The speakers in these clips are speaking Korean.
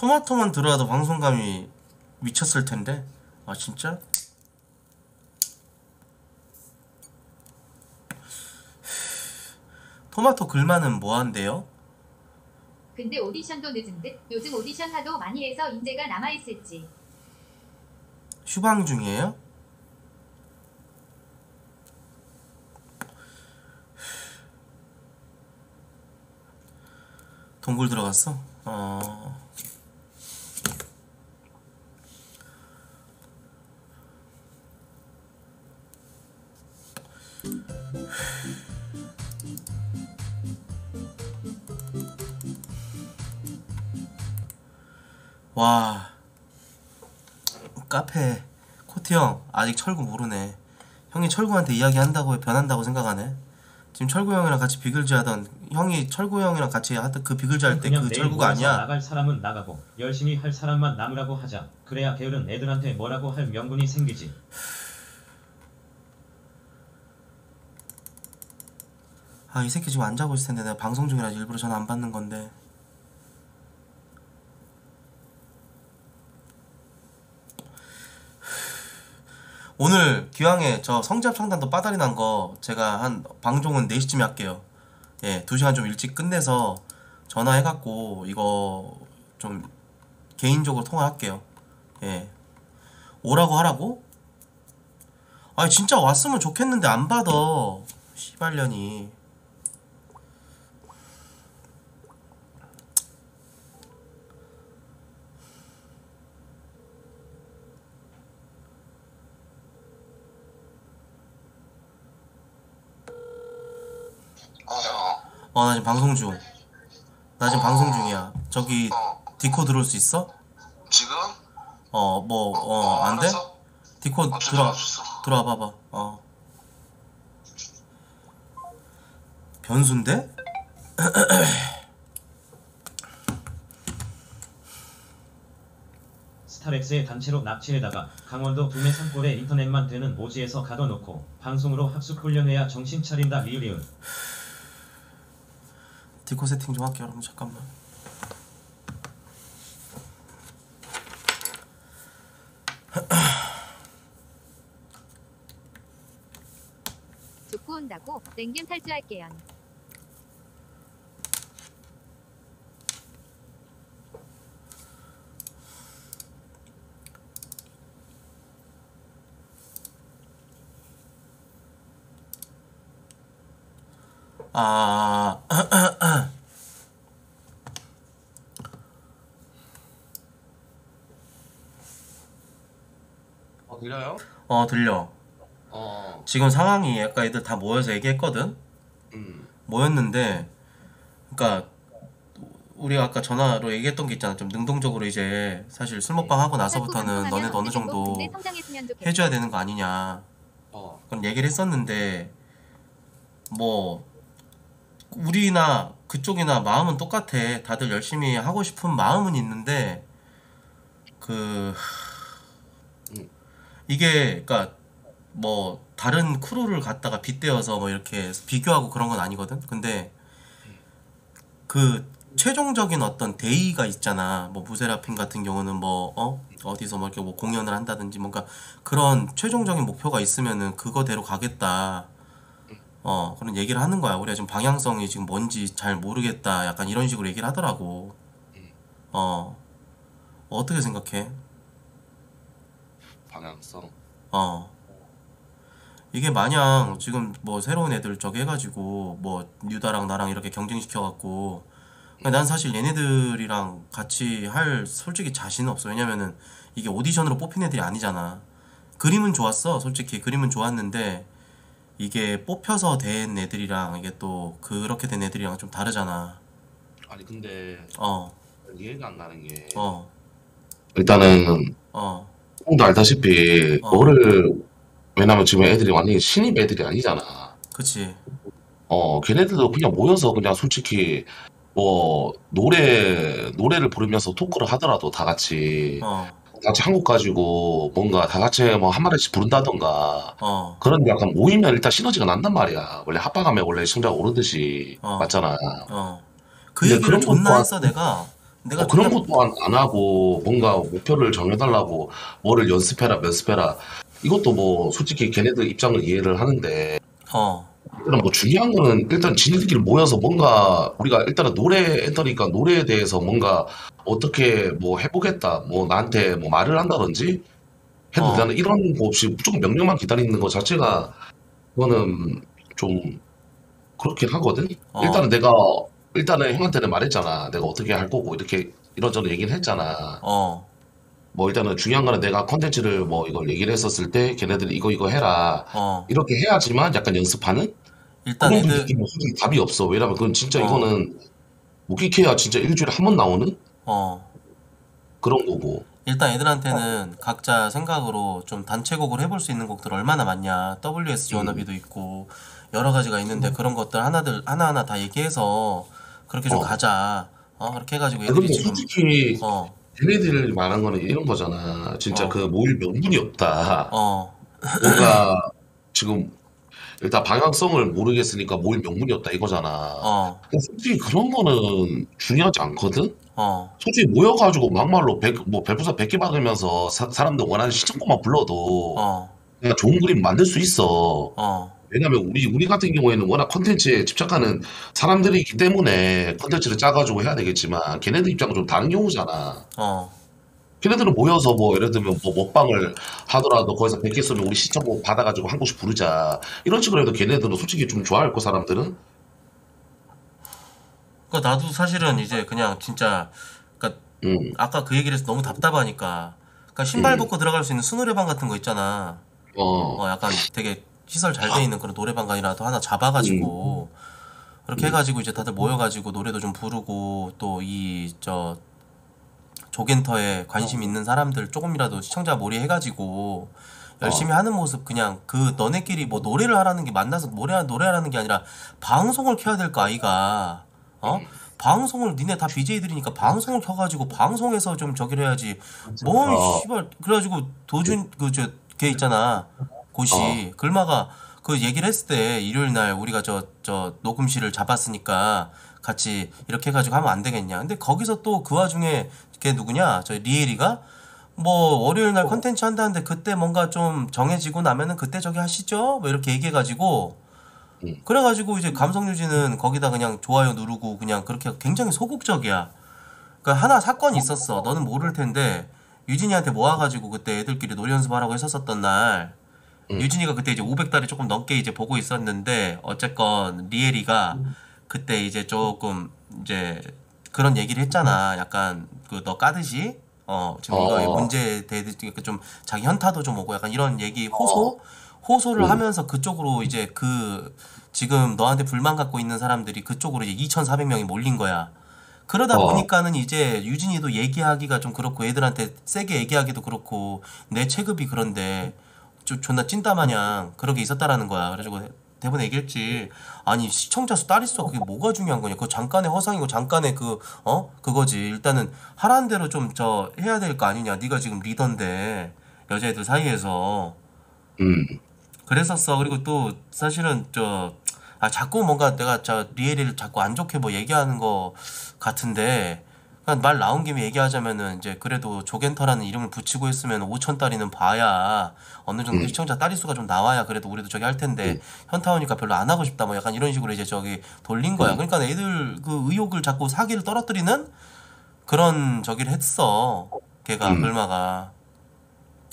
토마토만 들어와도 방송감이 미쳤을 텐데. 아 진짜? 토마토 글만은 뭐 한대요? 근데 오디션도 늦은 듯 요즘 오디션 하도 많이 해서 인재가 남아있을지 휴방 중이에요? 동굴 들어갔어? 어. 와. 카페 코트 형 아직 철구 모르네. 형이 철구한테 이야기한다고 변한다고 생각하네. 지금 철구 형이랑 같이 비글즈 하던 형이 철구 형이랑 같이 하던 그 비글즈 할 때 그 철구가 아니야. 나갈 사람은 나가고 열심히 할 사람만 남으라고 하자. 그래야 게으른 애들한테 뭐라고 할 명분이 생기지. 아 이 새끼 지금 안 자고 있을 텐데 내가 방송 중이라 일부러 전화 안 받는 건데. 오늘 기왕에 저 성지압 창단도 빠다리 난 거 제가 한 방송은 4시쯤에 할게요. 예, 2시간 좀 일찍 끝내서 전화해갖고 이거 좀 개인적으로 통화할게요. 예. 오라고 하라고? 아니 진짜 왔으면 좋겠는데 안 받아. 시발년이. 어, 어, 나 지금 방송 중. 나 지금 방송 중이야. 저기 어, 디코 들어올 수 있어? 지금? 어, 뭐, 어, 안 돼? 알았어. 디코 어, 들어. 들어와 봐봐. 어. 변수인데? 스타렉스의 단체로 납치해다가 강원도 구매 산골에 인터넷만 되는 모지에서 가둬놓고 방송으로 학습 훈련해야 정신 차린다 리을리을. 디코 세팅 좀 할게요, 여러분. 잠깐만. 좋고 온다고 랭겜 탈주할게요 아, 어, 들려요? 어, 들려. 어, 지금 상황이 아까 애들 다 모여서 얘기했거든? 음, 모였는데, 그니까, 우리가 아까 전화로 얘기했던 게 있잖아. 좀 능동적으로 이제, 사실 술 먹방 하고 나서부터는 너네도 어느 정도 해줘야 되는 거 아니냐. 어, 그런 얘기를 했었는데 뭐 우리나 그쪽이나 마음은 똑같아. 다들 열심히 하고 싶은 마음은 있는데 그 음. 이게 그러니까 뭐 다른 크루를 갖다가 빗대어서 뭐 이렇게 비교하고 그런 건 아니거든. 근데 그 최종적인 어떤 대의가 있잖아. 뭐 무세라핌 같은 경우는 뭐 어? 어디서 뭐 이렇게 뭐 공연을 한다든지 뭔가 그런 최종적인 목표가 있으면은 그거대로 가겠다. 어, 그런 얘기를 하는 거야. 우리가 지금 방향성이 지금 뭔지 잘 모르겠다. 약간 이런 식으로 얘기를 하더라고. 어. 어떻게 생각해? 방향성. 어. 이게 마냥 지금 뭐 새로운 애들 저기 해가지고 뭐 뉴다랑 나랑 이렇게 경쟁시켜갖고 그러니까 난 사실 얘네들이랑 같이 할 솔직히 자신은 없어. 왜냐면은 이게 오디션으로 뽑힌 애들이 아니잖아. 그림은 좋았어. 솔직히 그림은 좋았는데 이게 뽑혀서 된 애들이랑 이게 또 그렇게 된 애들이랑 좀 다르잖아. 아니, 근데 어, 이해가 안 가는 게. 어, 일단은, 어, 형도 알다시피, 어. 너를, 왜냐면 지금 애들이 완전히 신입 애들이 아니잖아. 그치. 어, 걔네들도 그냥 모여서 그냥 솔직히, 뭐, 노래, 노래를 부르면서 토크를 하더라도 다 같이, 어, 같이 한국 가지고 뭔가 다 같이 뭐 한 마디씩 부른다던가, 어, 그런 약간 모이면 일단 시너지가 난단 말이야. 원래 합방하면 원래 시청자가 오르듯이 어. 맞잖아. 어. 그 얘기를 존나 했어, 내가. 내가 어, 그런 것도 안, 안 하고 뭔가 목표를 정해달라고 뭐를 연습해라 연습해라 이것도 뭐 솔직히 걔네들 입장을 이해를 하는데 어, 일단은 뭐 중요한 거는 일단 지네들끼리 모여서 뭔가 우리가 일단은 노래 엔터니까 노래에 대해서 뭔가 어떻게 뭐 해보겠다 뭐 나한테 뭐 말을 한다든지 해도 어. 나는 이런 거 없이 무조건 명령만 기다리는 거 자체가 그거는 좀 그렇긴 하거든 어. 일단은 내가 일단은 형한테는 말했잖아 내가 어떻게 할 거고 이렇게 이런저런 얘기를 했잖아 어, 뭐 일단은 중요한 거는 내가 컨텐츠를 뭐 이걸 얘기를 했었을 때 걔네들이 이거 이거 해라 어. 이렇게 해야지만 약간 연습하는 일단 그런 애들 느낌은 솔직히 답이 없어. 왜냐면 그건 진짜 어. 이거는 목기케야 진짜 일주일에 한 번 나오는 어. 그런 거고. 일단 애들한테는 각자 생각으로 좀 단체곡을 해볼 수 있는 곡들 얼마나 많냐. WSG 음. 워너비도 있고 여러 가지가 있는데 그런 것들 하나들 하나하나 다 얘기해서 그렇게 좀 어. 가자. 어 그렇게 해가지고 근데 애들이 지금 솔직히 어, 걔네들 말한 거는 이런 거잖아. 진짜 어. 그 모일 명분이 없다. 어, 뭔가 지금 일단 방향성을 모르겠으니까 모일 명분이 없다 이거잖아. 어, 근데 솔직히 그런 거는 중요하지 않거든. 어, 솔직히 모여가지고 막말로 백, 뭐 별부사 100개 박으면서 사, 사람들 원하는 신청곡만 불러도 어, 그냥 좋은 그림 만들 수 있어. 어, 왜냐면 우리 우리 같은 경우에는 워낙 컨텐츠에 집착하는 사람들이기 때문에 컨텐츠를 짜가지고 해야 되겠지만 걔네들 입장은 좀 다른 경우잖아. 어, 걔네들은 모여서 뭐 예를 들면 뭐 먹방을 하더라도 거기서 100개 쏘면 우리 시청곡 받아가지고 한 곡씩 부르자 이런 식으로 해도 걔네들은 솔직히 좀 좋아할 거 사람들은 그러니까 나도 사실은 이제 그냥 진짜 그러니까 음, 아까 그 얘기를 해서 너무 답답하니까 그러니까 신발 음. 벗고 들어갈 수 있는 수노래방 같은 거 있잖아. 어, 어 약간 되게 시설 잘 돼 있는 그런 노래방이라도 하나 잡아가지고 그렇게 해가지고 이제 다들 모여가지고 노래도 좀 부르고 또 이 저 조겐터에 관심 있는 사람들 조금이라도 시청자 몰입해가지고 열심히 하는 모습 그냥 그 너네끼리 뭐 노래를 하라는 게 만나서 노래 노래하라는 게 아니라 방송을 켜야 될 거 아이가. 어? 방송을 니네 다 BJ들이니까 방송을 켜가지고 방송에서 좀 저기를 해야지. 뭘 어. 씨발. 그래가지고 도준 그 저 걔 있잖아 고시. 글마가 그 얘기를 했을 때 일요일 날 우리가 저 저 녹음실을 잡았으니까 같이 이렇게 해가지고 하면 안 되겠냐. 근데 거기서 또 그 와중에 걔 누구냐? 저 리에리가 뭐 월요일 날 컨텐츠 한다는데 그때 뭔가 좀 정해지고 나면은 그때 저기 하시죠? 뭐 이렇게 얘기해가지고 음. 그래가지고 이제 감성 유지는 거기다 그냥 좋아요 누르고 그냥 그렇게 굉장히 소극적이야. 그러니까 하나 사건이 있었어. 너는 모를 텐데 유진이한테 모아가지고 그때 애들끼리 노래 연습하라고 했었었던 날 음. 유진이가 그때 이제 500달이 조금 넘게 이제 보고 있었는데 어쨌건 리에리가 그때 이제 조금 이제 그런 얘기를 했잖아. 약간 그 너 까듯이 어 지금 이거에 어. 문제에 대해 좀 자기 현타도 좀 오고 약간 이런 얘기 호소 호소를 음. 하면서 그쪽으로 이제 그 지금 너한테 불만 갖고 있는 사람들이 그쪽으로 이제 2,400명이 몰린 거야. 그러다 어. 보니까는 이제 유진이도 얘기하기가 좀 그렇고 애들한테 세게 얘기하기도 그렇고 내 체급이 그런데 좀 존나 찐따 마냥 그렇게 있었다라는 거야. 그래가지고 대본에 얘기했지. 아니 시청자 수 딸이수가 그게 뭐가 중요한 거냐? 그 잠깐의 허상이고 잠깐의 그어 그거지. 일단은 하라는 대로 좀 저 해야 될 거 아니냐? 네가 지금 리더인데 여자애들 사이에서 음, 그랬었어. 그리고 또 사실은 저 아 자꾸 뭔가 내가 저 리에리를 자꾸 안 좋게 뭐 얘기하는 거 같은데 그냥 말 나온 김에 얘기하자면은 이제 그래도 조겐터라는 이름을 붙이고 했으면 5천 달이는 봐야 어느 정도 음. 시청자 딸이 수가 좀 나와야 그래도 우리도 저기 할 텐데 음. 현타 오니까 별로 안 하고 싶다 뭐 약간 이런 식으로 이제 저기 돌린 거야. 음. 그러니까 애들 그 의욕을 자꾸 사기를 떨어뜨리는 그런 저기를 했어. 걔가 음. 글마가.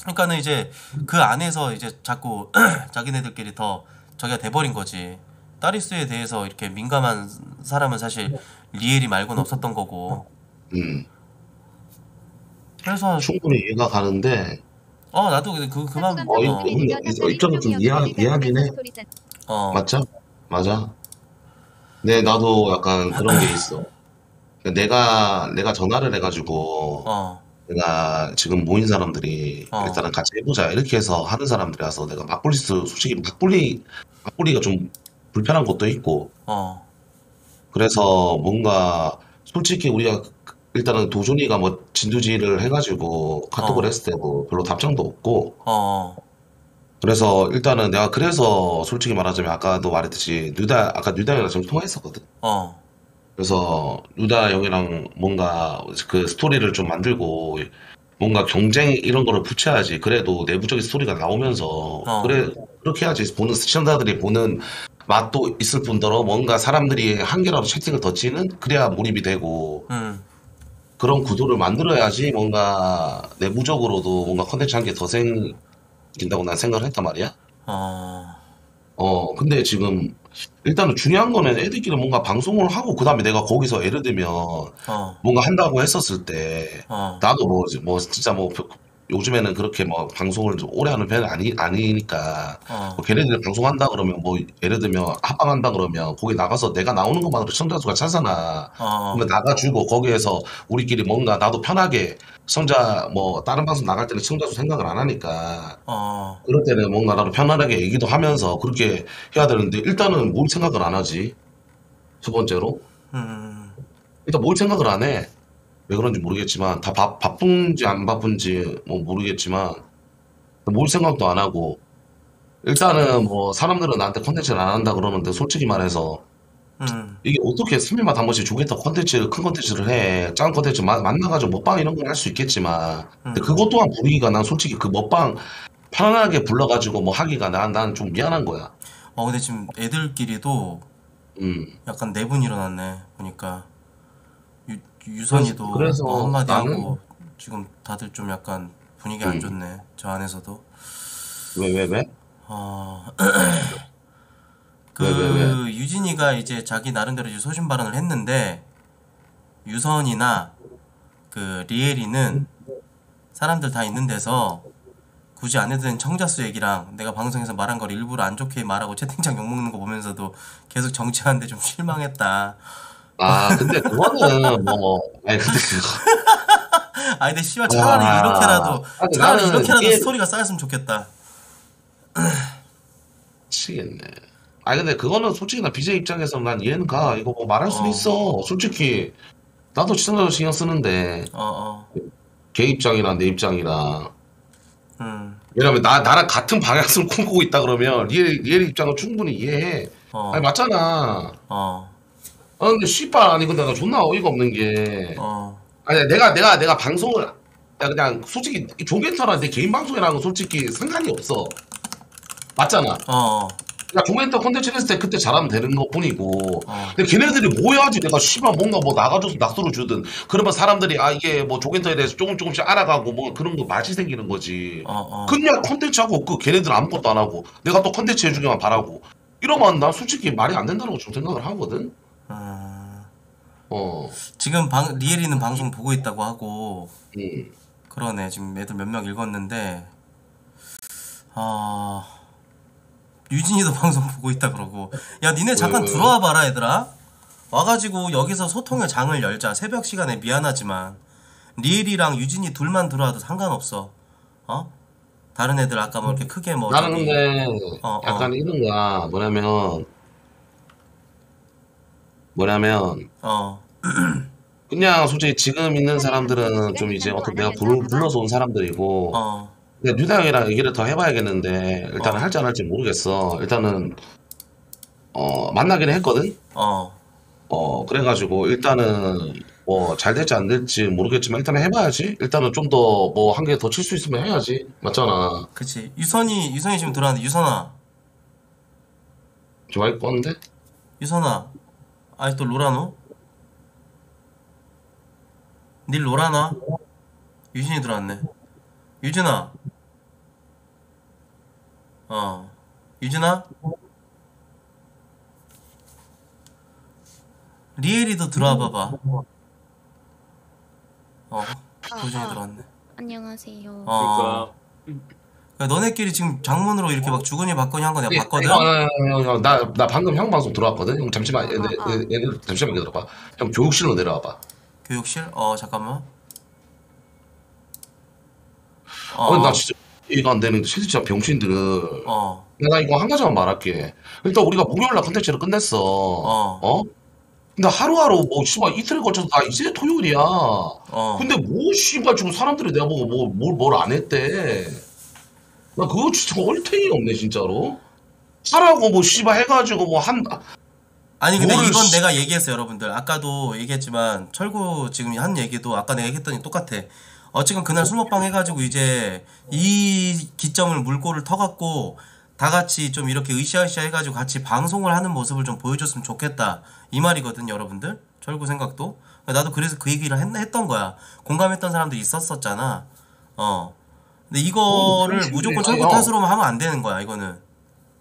그러니까는 이제 그 안에서 이제 자꾸 자기네들끼리 더 저기가 돼버린 거지. 따리스에 대해서 이렇게 민감한 사람은 사실 리엘이 말고는 없었던 거고. 음. 그래서 충분히 이해가 가는데 어 나도 그- 그 그만 어, 이- 어, 이- 이- 입장은 좀 이해- 이해하긴 해. 어, 맞죠? 맞아. 네, 나도 약간 그런 게 있어. 내가 내가 전화를 해가지고 어, 내가 지금 모인 사람들이 어. 일단은 같이 해보자 이렇게 해서 하는 사람들이라서 내가 수 솔직히 맞불리 맞불리가 좀 불편한 것도 있고 어, 그래서 뭔가 솔직히 우리가 일단은 도준이가 뭐 진두지를 해가지고 카톡을 어. 했을 때도 별로 답장도 없고 어, 그래서 일단은 내가 그래서 솔직히 말하자면 아까도 말했듯이 뉴다 아까 뉴다이랑 좀 통화했었거든. 어, 그래서 유다 형이랑 뭔가 그 스토리를 좀 만들고 뭔가 경쟁 이런 거를 붙여야지. 그래도 내부적인 스토리가 나오면서 어. 그래 그렇게 해야지. 보는 시청자들이 보는 맛도 있을 뿐더러 뭔가 사람들이 한 개라도 채팅을 더 치는 그래야 몰입이 되고 음. 그런 구도를 만들어야지 뭔가 내부적으로도 뭔가 컨텐츠 한개더 생긴다고 난 생각을 했단 말이야. 어. 어, 근데 지금 일단은 중요한 거는 애들끼리 뭔가 방송을 하고 그다음에 내가 거기서 예를 들면 어. 뭔가 한다고 했었을 때 어. 나도 뭐, 뭐 진짜 뭐 요즘에는 그렇게 뭐 방송을 좀 오래 하는 편이 아니, 아니니까 어. 뭐 걔네들이 방송한다 그러면 뭐 예를 들면 합방한다 그러면 거기 나가서 내가 나오는 것만으로 시청자 수가 차잖아. 어. 그러면 나가주고 거기에서 우리끼리 뭔가 나도 편하게 시청자 뭐 다른 방송 나갈 때는 시청자 수 생각을 안 하니까 어. 그럴 때는 뭔가 나도 편안하게 얘기도 하면서 그렇게 해야 되는데 일단은 뭘 생각을 안 하지 첫 번째로 음. 일단 뭘 생각을 안 해. 왜 그런지 모르겠지만 다 바, 바쁜지 안 바쁜지 뭐 모르겠지만 뭘 생각도 안 하고 일단은 뭐 사람들은 나한테 컨텐츠를 안 한다 그러는데 솔직히 말해서 음. 이게 어떻게 3일마다 한 번씩 조개터 컨텐츠 큰 컨텐츠를 해 작은 컨텐츠 마- 만나가지고 먹방 이런 건 할 수 있겠지만 근데 음. 그것 또한 분위기가 난 솔직히 그 먹방 편안하게 불러가지고 뭐 하기가 난 난 좀 미안한 거야 어 근데 지금 애들끼리도 음 약간 내분 일어났네 보니까 유, 유선이도 그래서 뭐 한마디 나는- 하고 지금 다들 좀 약간 분위기 안 음. 좋네 저 안에서도 왜 왜 왜? 어... 그 왜, 왜, 유진이가 이제 자기 나름대로 이제 소신 발언을 했는데 유선이나 그 리엘이는 사람들 다 있는 데서 굳이 안 해도 되는 청자수 얘기랑 내가 방송에서 말한 걸 일부러 안 좋게 말하고 채팅창 욕먹는 거 보면서도 계속 정치하는데 좀 실망했다. 아 근데 그거는 뭐 아니 근데 그거 아니 근데 씨발 차라리 아. 이렇게라도 아니, 차라리 나는 이렇게라도 이게- 스토리가 쌓였으면 좋겠다. 미치겠네. 아 근데 그거는 솔직히 나 BJ 입장에서 난 이해는 가. 이거 뭐 말할 수는 어. 있어. 솔직히 나도 시청자도 신경 쓰는데 어 어. 걔 입장이랑 내 입장이랑 음. 왜냐면 나 나랑 같은 방향을 꿈꾸고 있다 그러면 리엘 리엘 입장은 충분히 이해해. 어. 아니 맞잖아. 어. 아 근데 씨발 아니 근데 나 존나 어이가 없는 게 어. 아니 내가 내가 내가 방송을 야 그냥 솔직히 조개터랑 내 개인 방송이랑은 솔직히 상관이 없어. 맞잖아. 어. 야 조개터 콘텐츠 했을 때 그때 잘하면 되는 것 뿐이고 어. 근데 걔네들이 뭐 해야지 내가 씨발 뭔가 뭐 나가줘서 낙서를 주든 그러면 사람들이 아 이게 뭐 조겐터에 대해서 조금 조금씩 알아가고 뭐 그런 거 맛이 생기는 거지 어. 어. 그냥 컨텐츠 하고 그 걔네들 아무것도 안 하고 내가 또 컨텐츠 해주기만 바라고 이러면 난 솔직히 말이 안 된다고 좀 생각을 하거든 음. 어. 지금 방 리엘이는 방송 보고 있다고 하고 음. 그러네. 지금 애들 몇 명 읽었는데. 아. 유진이도 방송 보고 있다 그러고. 야 니네 잠깐 왜, 왜? 들어와 봐라 얘들아. 와가지고 여기서 소통의 장을 열자. 새벽 시간에 미안하지만. 리엘이랑 유진이 둘만 들어와도 상관없어. 어? 다른 애들 아까 뭐 이렇게 크게 뭐 나는 저기- 근데 어, 약간 이런 거야. 뭐냐면 뭐냐면 어 그냥 솔직히 지금 있는 사람들은 좀 이제 어떻게 내가 불, 불러서 온 사람들이고 어, 근데 뉴다 형이랑 얘기를 더 해봐야겠는데 일단은 어. 할지 안 할지 모르겠어. 일단은 어 만나기는 했거든. 어, 어 그래가지고 일단은 뭐 잘 될지 안 될지 모르겠지만 일단은 해봐야지. 일단은 좀 더 뭐 한 개 더 칠 수 있으면 해야지. 맞잖아. 그치 유선이 유선이 지금 들어왔는데 유선아 좋아할 건데. 유선아 아직도 로라노? 닐 로라나? 유진이 들어왔네 유진아 어 유진아? 리엘이도 들어와 봐봐 어 도준이 아, 아. 들어왔네 안녕하세요. 어 그러니까 너네끼리 지금 장문으로 이렇게 막 주거니 받거니 한 거 내가 봤거든? 어, 나나 방금 형 방송 들어왔거든. 형 잠시만 얘네, 아, 아. 얘네, 잠시만 기다려봐. 형 교육실로 내려와봐. 교육실? 어 잠깐만 어, 나 진짜 이해가 안 되는데 실제 병신들. 어, 내가 이거 한 가지만 말할게. 일단 우리가 목요일날 컨텐츠를 끝냈어. 어. 어? 근데 하루하루 뭐 씨발 이틀에 걸쳐서 다 이제 토요일이야. 어. 근데 뭐 씨발 지금 사람들이 내가 보고 뭐 뭘 뭘 안 했대. 나 그거 진짜 얼탱이 없네 진짜로. 하라고 뭐 씨발 해가지고 뭐 한 아니 근데 이건 씨- 내가 얘기했어요 여러분들. 아까도 얘기했지만 철구 지금 한 얘기도 아까 내가 얘기했더니 똑같아. 어쨌건 그날 술 먹방 해가지고 이제 이 기점을 물꼬를 터갖고 다 같이 좀 이렇게 으쌰으쌰 해가지고 같이 방송을 하는 모습을 좀 보여줬으면 좋겠다. 이 말이거든 여러분들. 철구 생각도. 나도 그래서 그 얘기를 했, 했던 거야. 공감했던 사람들이 있었었잖아. 어 근데 이거를 그렇지. 무조건 철구 어. 탓으로만 하면 안 되는 거야 이거는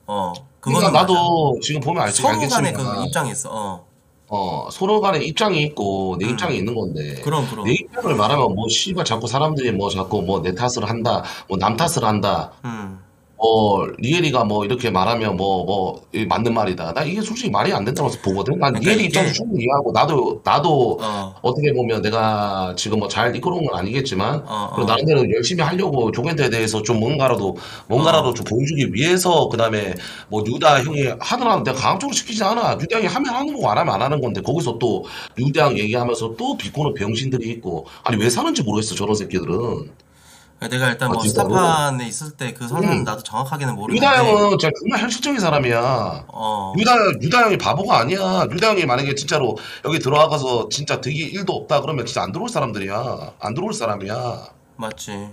어 그러니까 그거는 맞아. 나도 지금 보면 알지 서로 간에 알겠지만 그 입장이 있어. 어. 어 서로 간에 입장이 있고 내 음. 입장이 있는 건데 그럼 그럼. 내 입장을 말하면 뭐 씨발 자꾸 사람들이 뭐 자꾸 뭐 내 탓을 한다 뭐 남 탓을 한다 음. 뭐 리엘이가 뭐 이렇게 말하면 뭐 뭐 맞는 말이다 나 이게 솔직히 말이 안 된다고 보거든 난 그러니까 리엘이 입장도 충분히 이해하고 나도 나도 어. 어떻게 보면 내가 지금 뭐 잘 이끌어온 건 아니겠지만 어, 그리고 어. 나름대로 열심히 하려고 조겐트에 대해서 좀 뭔가라도 뭔가라도 어. 좀 보여주기 위해서 그다음에 뭐 뉴다 형이 하더라도 내가 강압적으로 시키지 않아 뉴다 형이 하면 하는 거고 안 하면 안 하는 건데 거기서 또 뉴다 형 얘기하면서 또 비꼬는 병신들이 있고 아니 왜 사는지 모르겠어 저런 새끼들은 내가 일단 아, 뭐 진짜로? 스타판에 있을 때 그 선은 음. 나도 정확하게는 모르는데. 뉴다 형은 진짜 정말 현실적인 사람이야 어. 유다, 유다 형이 바보가 아니야. 유다 형이 만약에 진짜로 여기 들어와가서 진짜 득이 1도 없다 그러면 진짜 안 들어올 사람들이야. 안 들어올 사람이야. 맞지.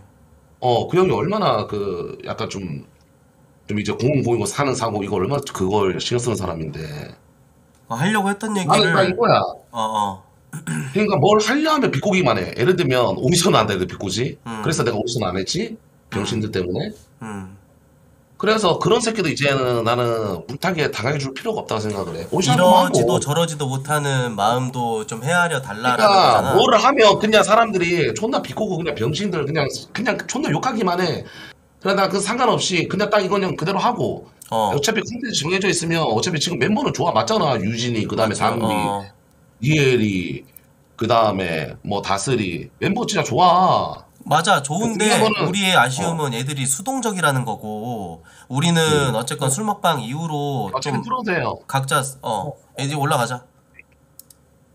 어, 그 형이 얼마나 그 약간 좀, 좀 이제 공은 공이고 사는 사고 이거 얼마나 그걸 신경 쓰는 사람인데. 어, 하려고 했던 딱 얘기를 이거야. 어 어. 그러니까 뭘 하려 하면 비꼬기만 해. 예를 들면 오디션 한다 해도 비꼬지. 음. 그래서 내가 오디션 안 했지. 병신들 때문에. 음. 그래서 그런 새끼도 이제는 나는 물타기에 당해 줄 필요가 없다고 생각을 해. 한번 이러지도 하고. 저러지도 못하는 마음도 좀 헤아려 달라라는 그러니까 거잖아. 뭐를 하면 그냥 사람들이 존나 비꼬고 그냥 병신들 그냥 그냥 존나 욕하기만 해. 그래 나그 상관없이 그냥 딱 이건 그냥 그대로 하고 어. 어차피 콘텐츠 정해져 있으면 어차피 지금 멤버는 좋아 맞잖아 유진이 그 다음에 상비 어. 이엘이 그 다음에 뭐 다슬이 멤버 진짜 좋아. 맞아 좋은데 그거는- 우리의 아쉬움은 애들이 수동적이라는 거고 우리는 어쨌건 술 먹방 이후로 아, 좀 풀어도 돼요. 각자 어 애들이 올라가자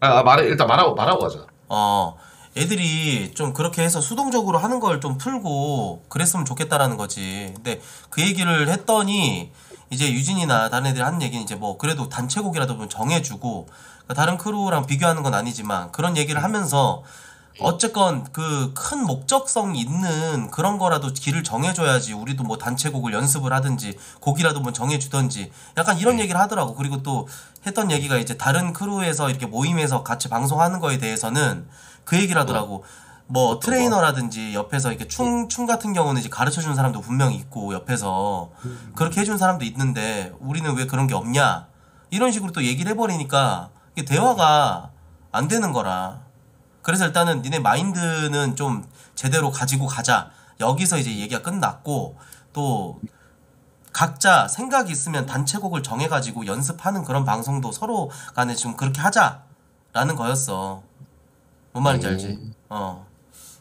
아, 아, 말해 일단 말하고 말하고 가자. 어 애들이 좀 그렇게 해서 수동적으로 하는 걸 좀 풀고 그랬으면 좋겠다라는 거지 근데 그 얘기를 했더니 이제 유진이나 다른 애들이 하는 얘기는 이제 뭐 그래도 단체곡이라도 좀 정해주고 다른 크루랑 비교하는 건 아니지만 그런 얘기를 하면서 어쨌건 그 큰 목적성 있는 그런 거라도 길을 정해줘야지 우리도 뭐 단체곡을 연습을 하든지 곡이라도 뭐 정해주던지 약간 이런 얘기를 하더라고. 그리고 또 했던 얘기가 이제 다른 크루에서 이렇게 모임에서 같이 방송하는 거에 대해서는 그 얘기를 하더라고. 뭐 트레이너라든지 옆에서 이렇게 춤, 춤 같은 경우는 이제 가르쳐 주는 사람도 분명히 있고 옆에서 그렇게 해주는 사람도 있는데 우리는 왜 그런 게 없냐? 이런 식으로 또 얘기를 해버리니까 대화가 안 되는 거라 그래서 일단은 니네 마인드는 좀 제대로 가지고 가자. 여기서 이제 얘기가 끝났고 또 각자 생각이 있으면 단체곡을 정해가지고 연습하는 그런 방송도 서로 간에 좀 그렇게 하자라는 거였어. 뭔 말인지 음. 알지? 어.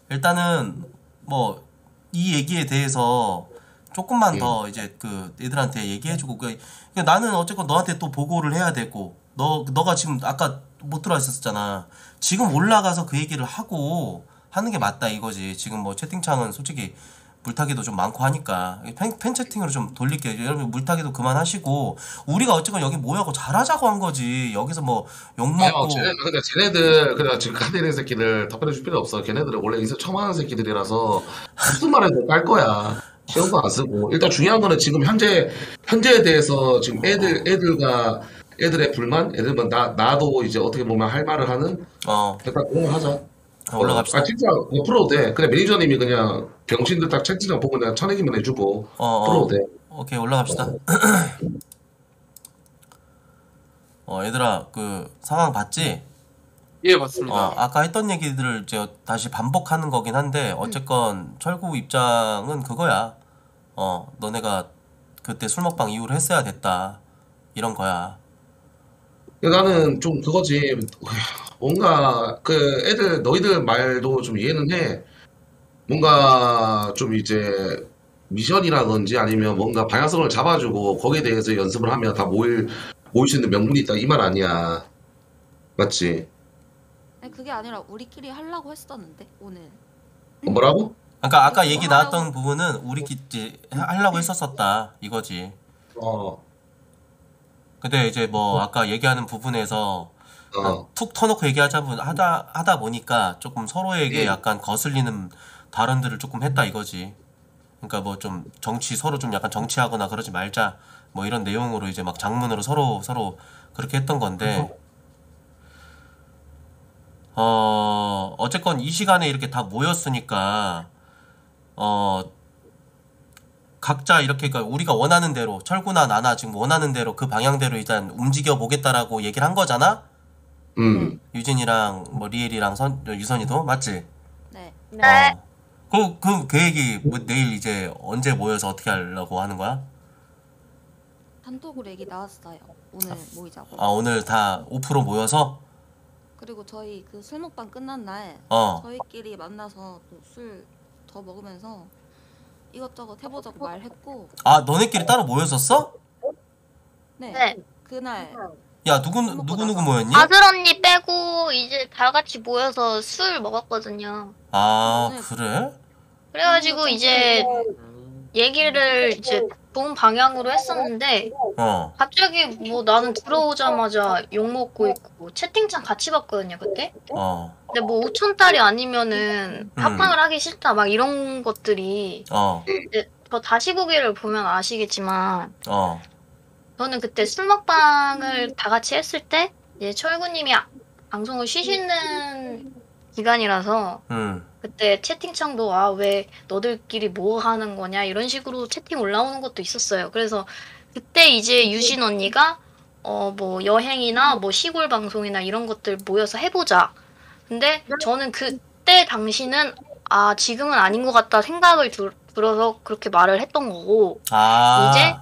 일단은 뭐 이 얘기에 대해서 조금만 예. 더 이제 그 애들한테 얘기해주고 그 그러니까 나는 어쨌건 너한테 또 보고를 해야 되고 너 너가 지금 아까 못 들어와 있었잖아. 지금 올라가서 그 얘기를 하고 하는 게 맞다 이거지. 지금 뭐 채팅창은 솔직히 물타기도 좀 많고 하니까 팬, 팬 채팅으로 좀 돌릴게요. 여러분 물타기도 그만하시고 우리가 어쨌건 여기 모여고 잘하자고 한 거지. 여기서 뭐욕 아니, 먹고 어, 쟤네, 그러니까 쟤네들 그냥 지금 카드는 새끼들 답변해 줄 필요 없어. 걔네들은 원래 인생 처음 하는 새끼들이라서 무슨 말해도 깔 거야. 신경도 안 쓰고 일단 중요한 거는 지금 현재 현재에 대해서 지금 애들 애들과 애들의 불만, 애들 나 나도 이제 어떻게 보면 할 말을 하는 어 일단 거 하자. 올라갑시다. 아 진짜 뭐 풀어도 돼. 그냥 매니저님이 그냥 병신들 딱 채팅창 보고 그냥 쳐내기만 해주고 어, 어. 풀어도 돼. 오케이 올라갑시다. 어 얘들아 그 상황 봤지? 예어 맞습니다. 아까 했던 얘기들을 이제 다시 반복하는 거긴 한데 어쨌건 철구 입장은 그거야. 어 너네가 그때 술 먹방 이후로 했어야 됐다 이런 거야. 나는 좀 그거지. 뭔가 그 애들 너희들 말도 좀 이해는 해. 뭔가 좀 이제 미션이라든지 아니면 뭔가 방향성을 잡아주고 거기에 대해서 연습을 하면 다 모일 모일 수 있는 명분이 있다 이 말 아니야. 맞지? 아니 그게 아니라 우리끼리 하려고 했었는데 오늘 어, 뭐라고? 아까 아까 얘기 하라고- 나왔던 부분은 우리끼리 이제 하려고 했었었다 이거지. 어. 근데 이제 뭐 아까 얘기하는 부분에서 어. 툭 터놓고 얘기하자 보- 하다 하다 보니까 조금 서로에게 음. 약간 거슬리는 발언들을 조금 했다 이거지. 그러니까 뭐 좀 정치 서로 좀 약간 정치하거나 그러지 말자 뭐 이런 내용으로 이제 막 장문으로 서로 서로 그렇게 했던 건데 어 어쨌건 이 시간에 이렇게 다 모였으니까 어 각자 이렇게 그러니까 우리가 원하는 대로 철구나 나나 지금 원하는 대로 그 방향대로 일단 움직여 보겠다라고 얘기를 한 거잖아. 음. 유진이랑 뭐 리엘이랑 선 유선이도 맞지? 네. 네. 어. 그, 그 계획이 뭐 내일 이제 언제 모여서 어떻게 하려고 하는 거야? 단톡으로 얘기 나왔어요. 오늘 모이자고. 아 오늘 다 5% 모여서 그리고 저희 그 술 먹방 끝난 날 어. 저희끼리 만나서 또 술 더 먹으면서 이것저것 해보자고 말했고 아 너네끼리 따로 모였었어? 네, 네. 그날 야 누구 누구 누구 모였니? 아들 언니 빼고 이제 다 같이 모여서 술 먹었거든요. 아 그래? 그래가지고 이제 얘기를 이제 좋은 방향으로 했었는데 어. 갑자기 뭐 나는 들어오자마자 욕 먹고 있고 채팅창 같이 봤거든요 그때. 어. 근데 뭐 5천 달이 아니면은 음. 합방을 하기 싫다 막 이런 것들이 어. 저 다시 보기를 보면 아시겠지만 어. 저는 그때 술 먹방을 다 같이 했을 때 이제 철구님이 아- 방송을 쉬시는 기간이라서 음. 그때 채팅창도 아 왜 너들끼리 뭐 하는 거냐 이런 식으로 채팅 올라오는 것도 있었어요. 그래서 그때 이제 유진 언니가 어 뭐 여행이나 뭐 시골 방송이나 이런 것들 모여서 해보자. 근데 저는 그때 당시는 아 지금은 아닌 것 같다 생각을 들, 들어서 그렇게 말을 했던 거고 아. 이제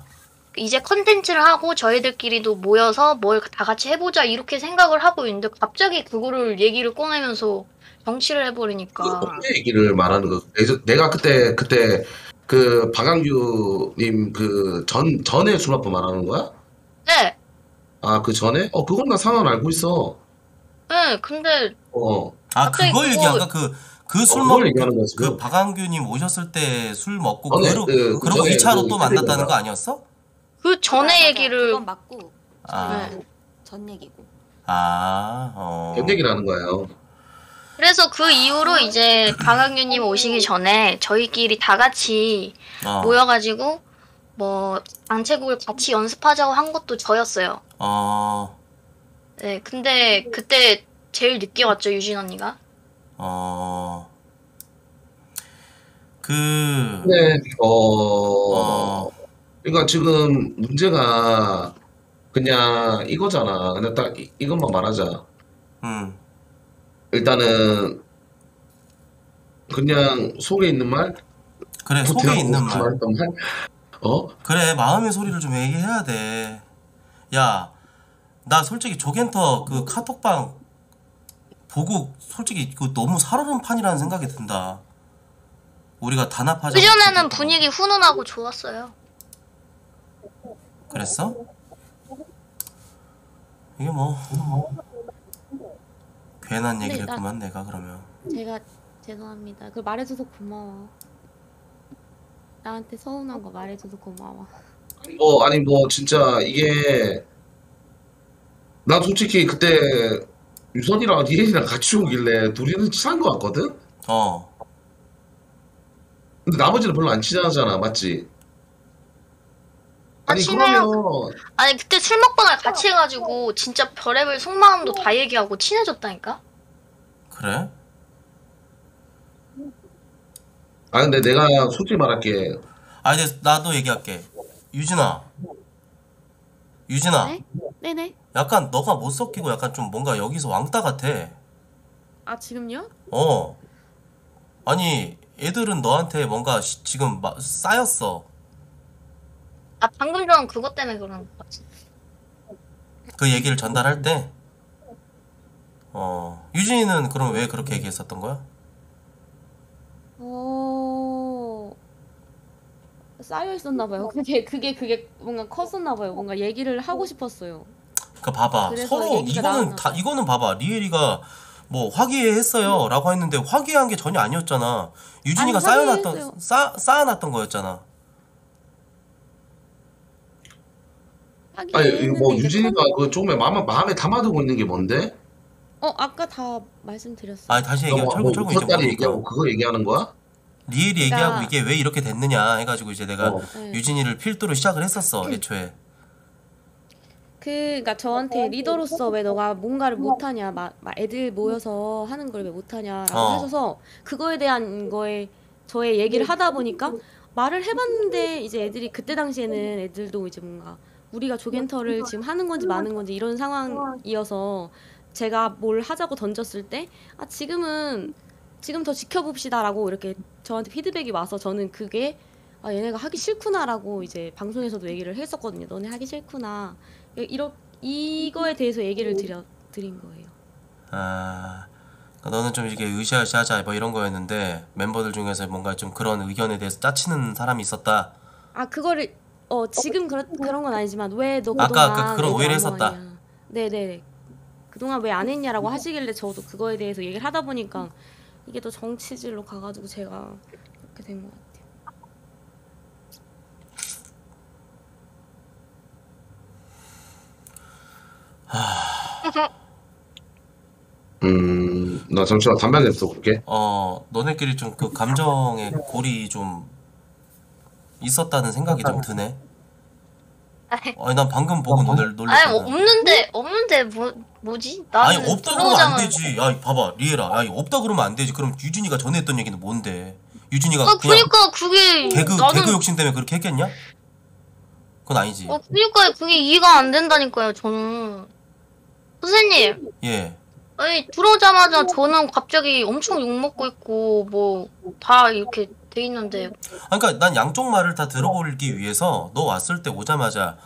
이제 컨텐츠를 하고 저희들끼리도 모여서 뭘 다 같이 해보자 이렇게 생각을 하고 있는데 갑자기 그거를 얘기를 꺼내면서 정치를 해버리니까 어떤 얘기를 말하는 거? 내- 내가 그때 그때 그 박양규님 그 전 전에 술 먹고 말하는 거야? 네, 아 그 전에? 어 그건 나 상황 알고 있어. 네 근데 어. 아 그걸 얘기한? 그그술 어, 먹, 그걸 거야, 그, 지금. 그 박한규님 오셨을 때 술 먹고 전에, 그러, 그, 그러고 전에 2차로 그 또 만났다는. 거 아니었어? 그 전에 얘기를 그건 맞고 아. 전 얘기고 아, 어. 연 얘기를 하는 거예요. 그래서 그 이후로 이제 강학규님 오시기 전에 저희끼리 다 같이 어. 모여가지고 뭐 단체곡을 같이 연습하자고 한 것도 저였어요. 어. 네, 근데 그때 제일 늦게 왔죠 유진 언니가. 어. 그 근데 어, 어. 그러니까 지금 문제가 그냥 이거잖아. 그냥 딱 이, 이것만 말하자. 음. 일단은 그냥 속에 있는 말, 그래 속에 대하고 있는 말. 말, 어? 그래 마음의 소리를 좀 얘기해야 돼. 야, 나 솔직히 조겐터 그 카톡방 보고 솔직히 그 너무 살얼음 판이라는 생각이 든다. 우리가 단합하자. 그 전에는 분위기 훈훈하고 좋았어요. 그랬어? 이게 뭐 괜한 얘기를 네, 나- 했구만 내가 그러면. 제가 죄송합니다. 그 말해줘서 고마워. 나한테 서운한 거 말해줘서 고마워. 뭐 아니 뭐 진짜 이게 난 솔직히 그때 유선이랑 니엘이랑 같이 오길래 둘이는 친한 것 같거든? 어. 근데 나머지는 별로 안 친하잖아, 맞지? 아니 아, 친해요. 그러면 아니 그때 술 먹방을 같이 해가지고 진짜 별의별 속마음도 다 얘기하고 친해졌다니까. 그래? 아 근데 내가 솔직히 말할게 아 이제 나도 얘기할게. 유진아. 유진아. 네? 네네. 약간 너가 못 섞이고 약간 좀 뭔가 여기서 왕따 같아. 아 지금요? 어. 아니 애들은 너한테 뭔가 시- 지금 막 쌓였어. 아 방금 전 그것 때문에 그러는 것 같아. 그 얘기를 전달할 때. 어. 유진이는 그럼 왜 그렇게 얘기했었던 거야? 어 쌓여 있었나 봐요. 그게 그게 그게 뭔가 컸었나 봐요. 뭔가 얘기를 하고 싶었어요. 그러니까 봐봐. 그래서 서로 얘기가 이거는 나왔나 다 봐. 이거는 봐봐. 리엘이가 뭐 화기애애했어요 라고 했는데 화기애애한 게 전혀 아니었잖아. 유진이가 아니, 쌓여놨던 화기애애했어요. 쌓 쌓아놨던 거였잖아. 하긴 아니 했는데 뭐 이제 유진이가 컨- 그 조금에 마음 마음에 담아두고 있는 게 뭔데? 어 아까 다 말씀드렸어요. 아 다시 얘기해. 뭐, 철구 뭐 철구 이제 모르니까. 얘기하고 그거 얘기하는 거야? 리엘이 얘기하고 그러니까- 이게 왜 이렇게 됐느냐 해가지고 이제 내가 어. 네. 유진이를 필두로 시작을 했었어 애초에. 그, 그러니까 저한테 리더로서 왜 너가 뭔가를 못하냐, 막, 막 애들 모여서 하는 걸 왜 못하냐라고 어. 하셔서 그거에 대한 거에 저의 얘기를 하다 보니까 말을 해봤는데 이제 애들이 그때 당시에는 애들도 이제 뭔가 우리가 조겐터를 지금 하는 건지 마는 건지 이런 상황이어서 제가 뭘 하자고 던졌을 때 아 지금은 지금 더 지켜봅시다라고 이렇게 저한테 피드백이 와서 저는 그게 아 얘네가 하기 싫구나라고 이제 방송에서도 얘기를 했었거든요. 너네 하기 싫구나. 이러 이거에 대해서 얘기를 드려 드린 거예요. 아 그러니까 너는 좀 이렇게 으쌰으쌰하자 뭐 이런 거였는데 멤버들 중에서 뭔가 좀 그런 의견에 대해서 짜치는 사람이 있었다. 아 그거를 어 지금 그런 그런 건 아니지만 왜너 아까 그동안 그- 그런 오해를 안 했었다. 네네. 그동안 왜 안 했냐라고 하시길래 저도 그거에 대해서 얘기를 하다 보니까 이게 또 정치질로 가가지고 제가 그렇게 된 것 같아요. 음, 나 잠시만 담배 한대 펴볼게. 어 너네끼리 좀 그 감정의 골이 좀 있었다는 생각이 좀 드네. 아니 난 방금 보고 놀 아니 놀랬거든. 뭐 없는데 없는데 뭐 뭐지? 아니 없다 그러면 안 되지. 야 봐봐 리에라. 야 없다 그러면 안 되지. 그럼 유진이가 전에 했던 얘기는 뭔데? 유진이가 아 그냥 그니까 그게 개그 나는 개그 욕심 때문에 그렇게 했겠냐? 그건 아니지. 어 그니까 그게 이해가 안 된다니까요 저는 선생님 예. 아니 들어오자마자 저는 갑자기 엄청 욕 먹고 있고 뭐 다 이렇게 돼 있는데 아, 그러니까 난 양쪽 말을 다 들어보기 위해서 너 왔을 때 오자마자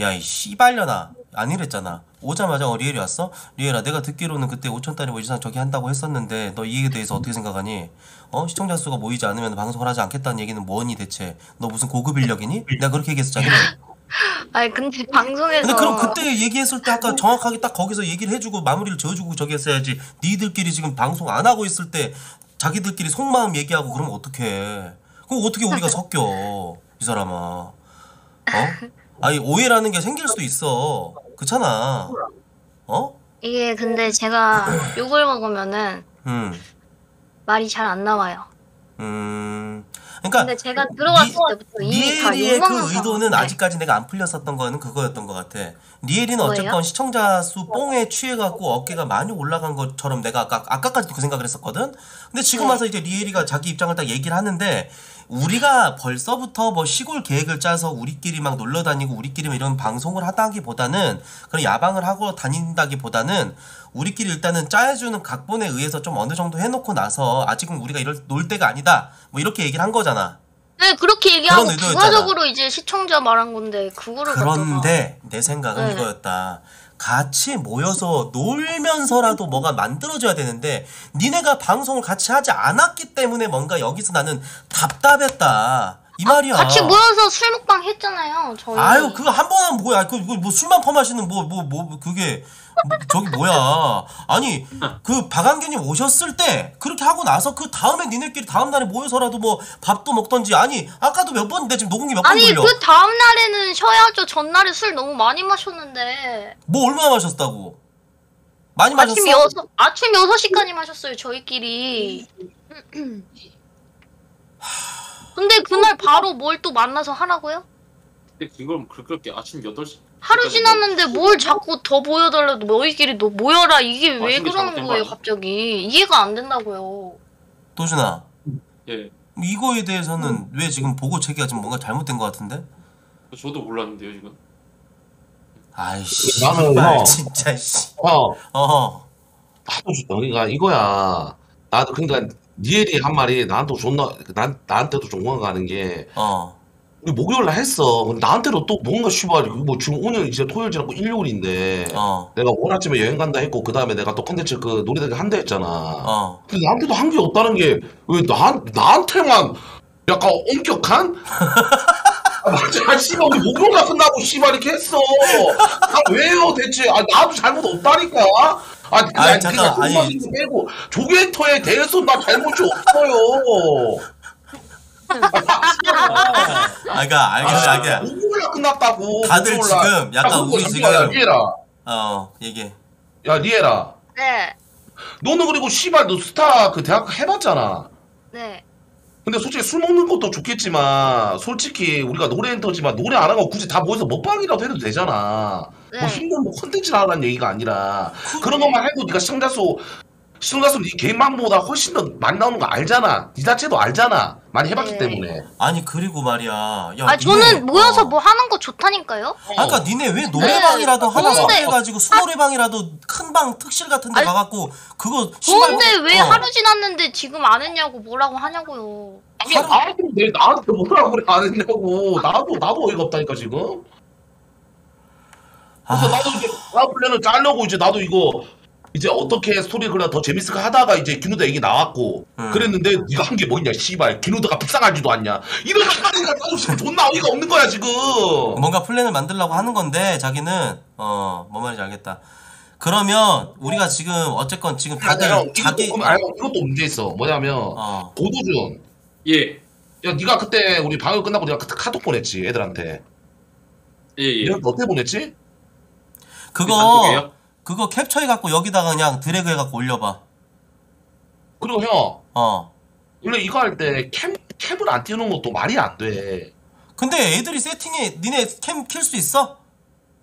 야 이 씨발려나 안 이랬잖아. 오자마자 어 리엘이 왔어? 리엘아 내가 듣기로는 그때 5천 달에 뭐 이상 저기 한다고 했었는데 너 이에 대해서 어떻게 생각하니? 어 시청자 수가 모이지 않으면 방송을 하지 않겠다는 얘기는 뭐니 대체? 너 무슨 고급 인력이니? 내가 그렇게 얘기했었잖아. 아니 근데 방송에서 근데 그럼 그때 얘기했을 때 아까 정확하게 딱 거기서 얘기를 해주고 마무리를 지어주고 저기 했어야지. 니들끼리 지금 방송 안 하고 있을 때 자기들끼리 속마음 얘기하고 그러면 어떡해. 그럼 어떻게 우리가 섞여. 이 사람아. 어? 아니 오해라는 게 생길 수도 있어. 그렇잖아. 어? 이게 근데 제가 욕을 먹으면은 음. 말이 잘 안 나와요. 음. 그러니까 근데 제가 들어갔을 리- 때부터 이미 다 리엘이의 그 의도는 상황인데. 아직까지 내가 안 풀렸었던 거는 그거였던 것 같아. 리엘이는? 어쨌건 시청자 수 뽕에 취해갖고 어깨가 많이 올라간 것처럼 내가 아까 아까까지도 그 생각을 했었거든. 근데 지금 네. 와서 이제 리엘이가 자기 입장을 딱 얘기를 하는데 우리가 벌써부터 뭐 시골 계획을 짜서 우리끼리 막 놀러 다니고 우리끼리 이런 방송을 하다기보다는 그런 야방을 하고 다닌다기보다는 우리끼리 일단은 짜여주는 각본에 의해서 좀 어느 정도 해놓고 나서 아직은 우리가 이럴 놀 때가 아니다. 뭐 이렇게 얘기를 한 거잖아. 네 그렇게 얘기하고. 부가적으로 이제 시청자 말한 건데 그거를 갖다가 그런데 내 생각은 네. 이거였다. 같이 모여서 놀면서라도 뭐가 만들어져야 되는데 니네가 방송을 같이 하지 않았기 때문에 뭔가 여기서 나는 답답했다. 이 말이야. 같이 모여서 술 먹방 했잖아요. 저희. 아유 그거 한 번 하면 뭐야? 그, 그, 뭐 술만 퍼마시는 뭐 뭐 뭐 그게 뭐, 저기 뭐야? 아니 그 박한규님 오셨을 때 그렇게 하고 나서 그 다음에 니네끼리 다음 날에 모여서라도 뭐 밥도 먹던지 아니 아까도 몇번내 지금 녹음기 몇 번 아니 돌려? 그 다음 날에는 쉬어야죠. 전날에 술 너무 많이 마셨는데 뭐 얼마나 마셨다고? 많이 마셨어? 아침 여섯 아침 여섯 시까지 마셨어요. 저희끼리. 근데 그날 바로 뭘 또 만나서 하라고요? 근데 그걸 그렇게 아침 8시 하루 지났는데 뭘 자꾸 더 보여달라도 너희끼리 너 모여라 이게 왜 그러는 잘못된 거 거예요 아니야? 갑자기 이해가 안 된다고요. 도준아 예 이거에 대해서는 왜 지금 보고 체계가 지금 뭔가 잘못된 것 같은데? 저도 몰랐는데요 지금 아이씨 나는 씨발, 형. 진짜 씨 어, 어 하도 좋다. 그러니까 이거야. 나도 그러니까 니엘이 한 말이 나한테 존나 난 나한테도 존경 가는 게 어. 우리 목요일 날 했어. 근데 나한테도 또 뭔가 씨발 뭐 지금 오늘 이제 토요일 지났고 일요일인데 어. 내가 월 아침에 여행 간다 했고 그 다음에 내가 또 컨텐츠 그 놀이대회 한다 했잖아. 어. 근데 나한테도 한 게 없다는 게 왜 나 나한테만 약간 엄격한? 아, 맞아, 씨발 우리 목요일 날 끝나고 씨발 이렇게 했어. 아 왜요 대체? 아 나도 잘못 없다니까. 아 그게 아니, 아니, 잠깐, 그냥 아니. 아니 빼고 조개터에 대해서 나 잘못이 없어요. 아, 그러니까 알겠어, 알겠어. 다 끝났다고. 다들 몰라. 지금 약간 야, 우리 잠깐만, 야, 지금- 리에라. 어 얘기해 야 리에라. 네, 너는 그리고 씨발 너 스타 그 대학 해봤잖아. 네. 근데 솔직히 술 먹는 것도 좋겠지만 솔직히 우리가 노래 엔터지만 노래 안 하고 굳이 다 모여서 먹방이라도 해도 되잖아. 네. 뭐 힘든 뭐 컨텐츠를 하라는 얘기가 아니라 그런 것만 해도 네가 시청자 수 시청자 수네 개인 방보다 훨씬 더 많이 나오는 거 알잖아. 네 자체도 알잖아. 많이 해봤기 네. 때문에. 아니 그리고 말이야 야 아, 니네- 저는 모여서 어. 뭐 하는 거 좋다니까요? 아, 그러니까 니네 왜 노래방이라도 하나 좋은데. 섭외해가지고 수노래방이라도 큰 방 특실 같은 데 아니, 가갖고 그거 좋은데 왜 어. 하루 지났는데 지금 안 했냐고 뭐라고 하냐고요. 아니 나도 내 나한테 뭐라고 그래 안 했냐고. 나도 나도 어이가 없다니까 지금. 그래서 아, 나도 이제 다음 플랜을 짜려고 이제 나도 이거 이제 어떻게 스토리 그래 더 재밌을까 하다가 이제 기누다 얘기 나왔고 음. 그랬는데 네가 한 게 뭐냐 씨발 기누다가 불쌍하지도 않냐 하니까 나도 지금 존나 어이가 없는 거야 지금 뭔가 플랜을 만들려고 하는 건데 자기는 어 뭔 말인지 알겠다 그러면 우리가 지금 어쨌건 지금 다들 형, 자기 이것도, 아니, 이것도 문제 있어 뭐냐면 어 고도준 예. 야 네가 그때 우리 방역 끝나고 내가 그때 카톡 보냈지 애들한테 예, 예. 얘가 어떻게 보냈지? 그거 단톡이에요? 그거 캡처해 갖고 여기다가 그냥 드래그 해 갖고 올려봐 그리고 형 어 원래 이거 할 때캠 캠을 안 띄우는 것도 말이 안 돼 근데 애들이 세팅에 니네 캠 킬 수 있어?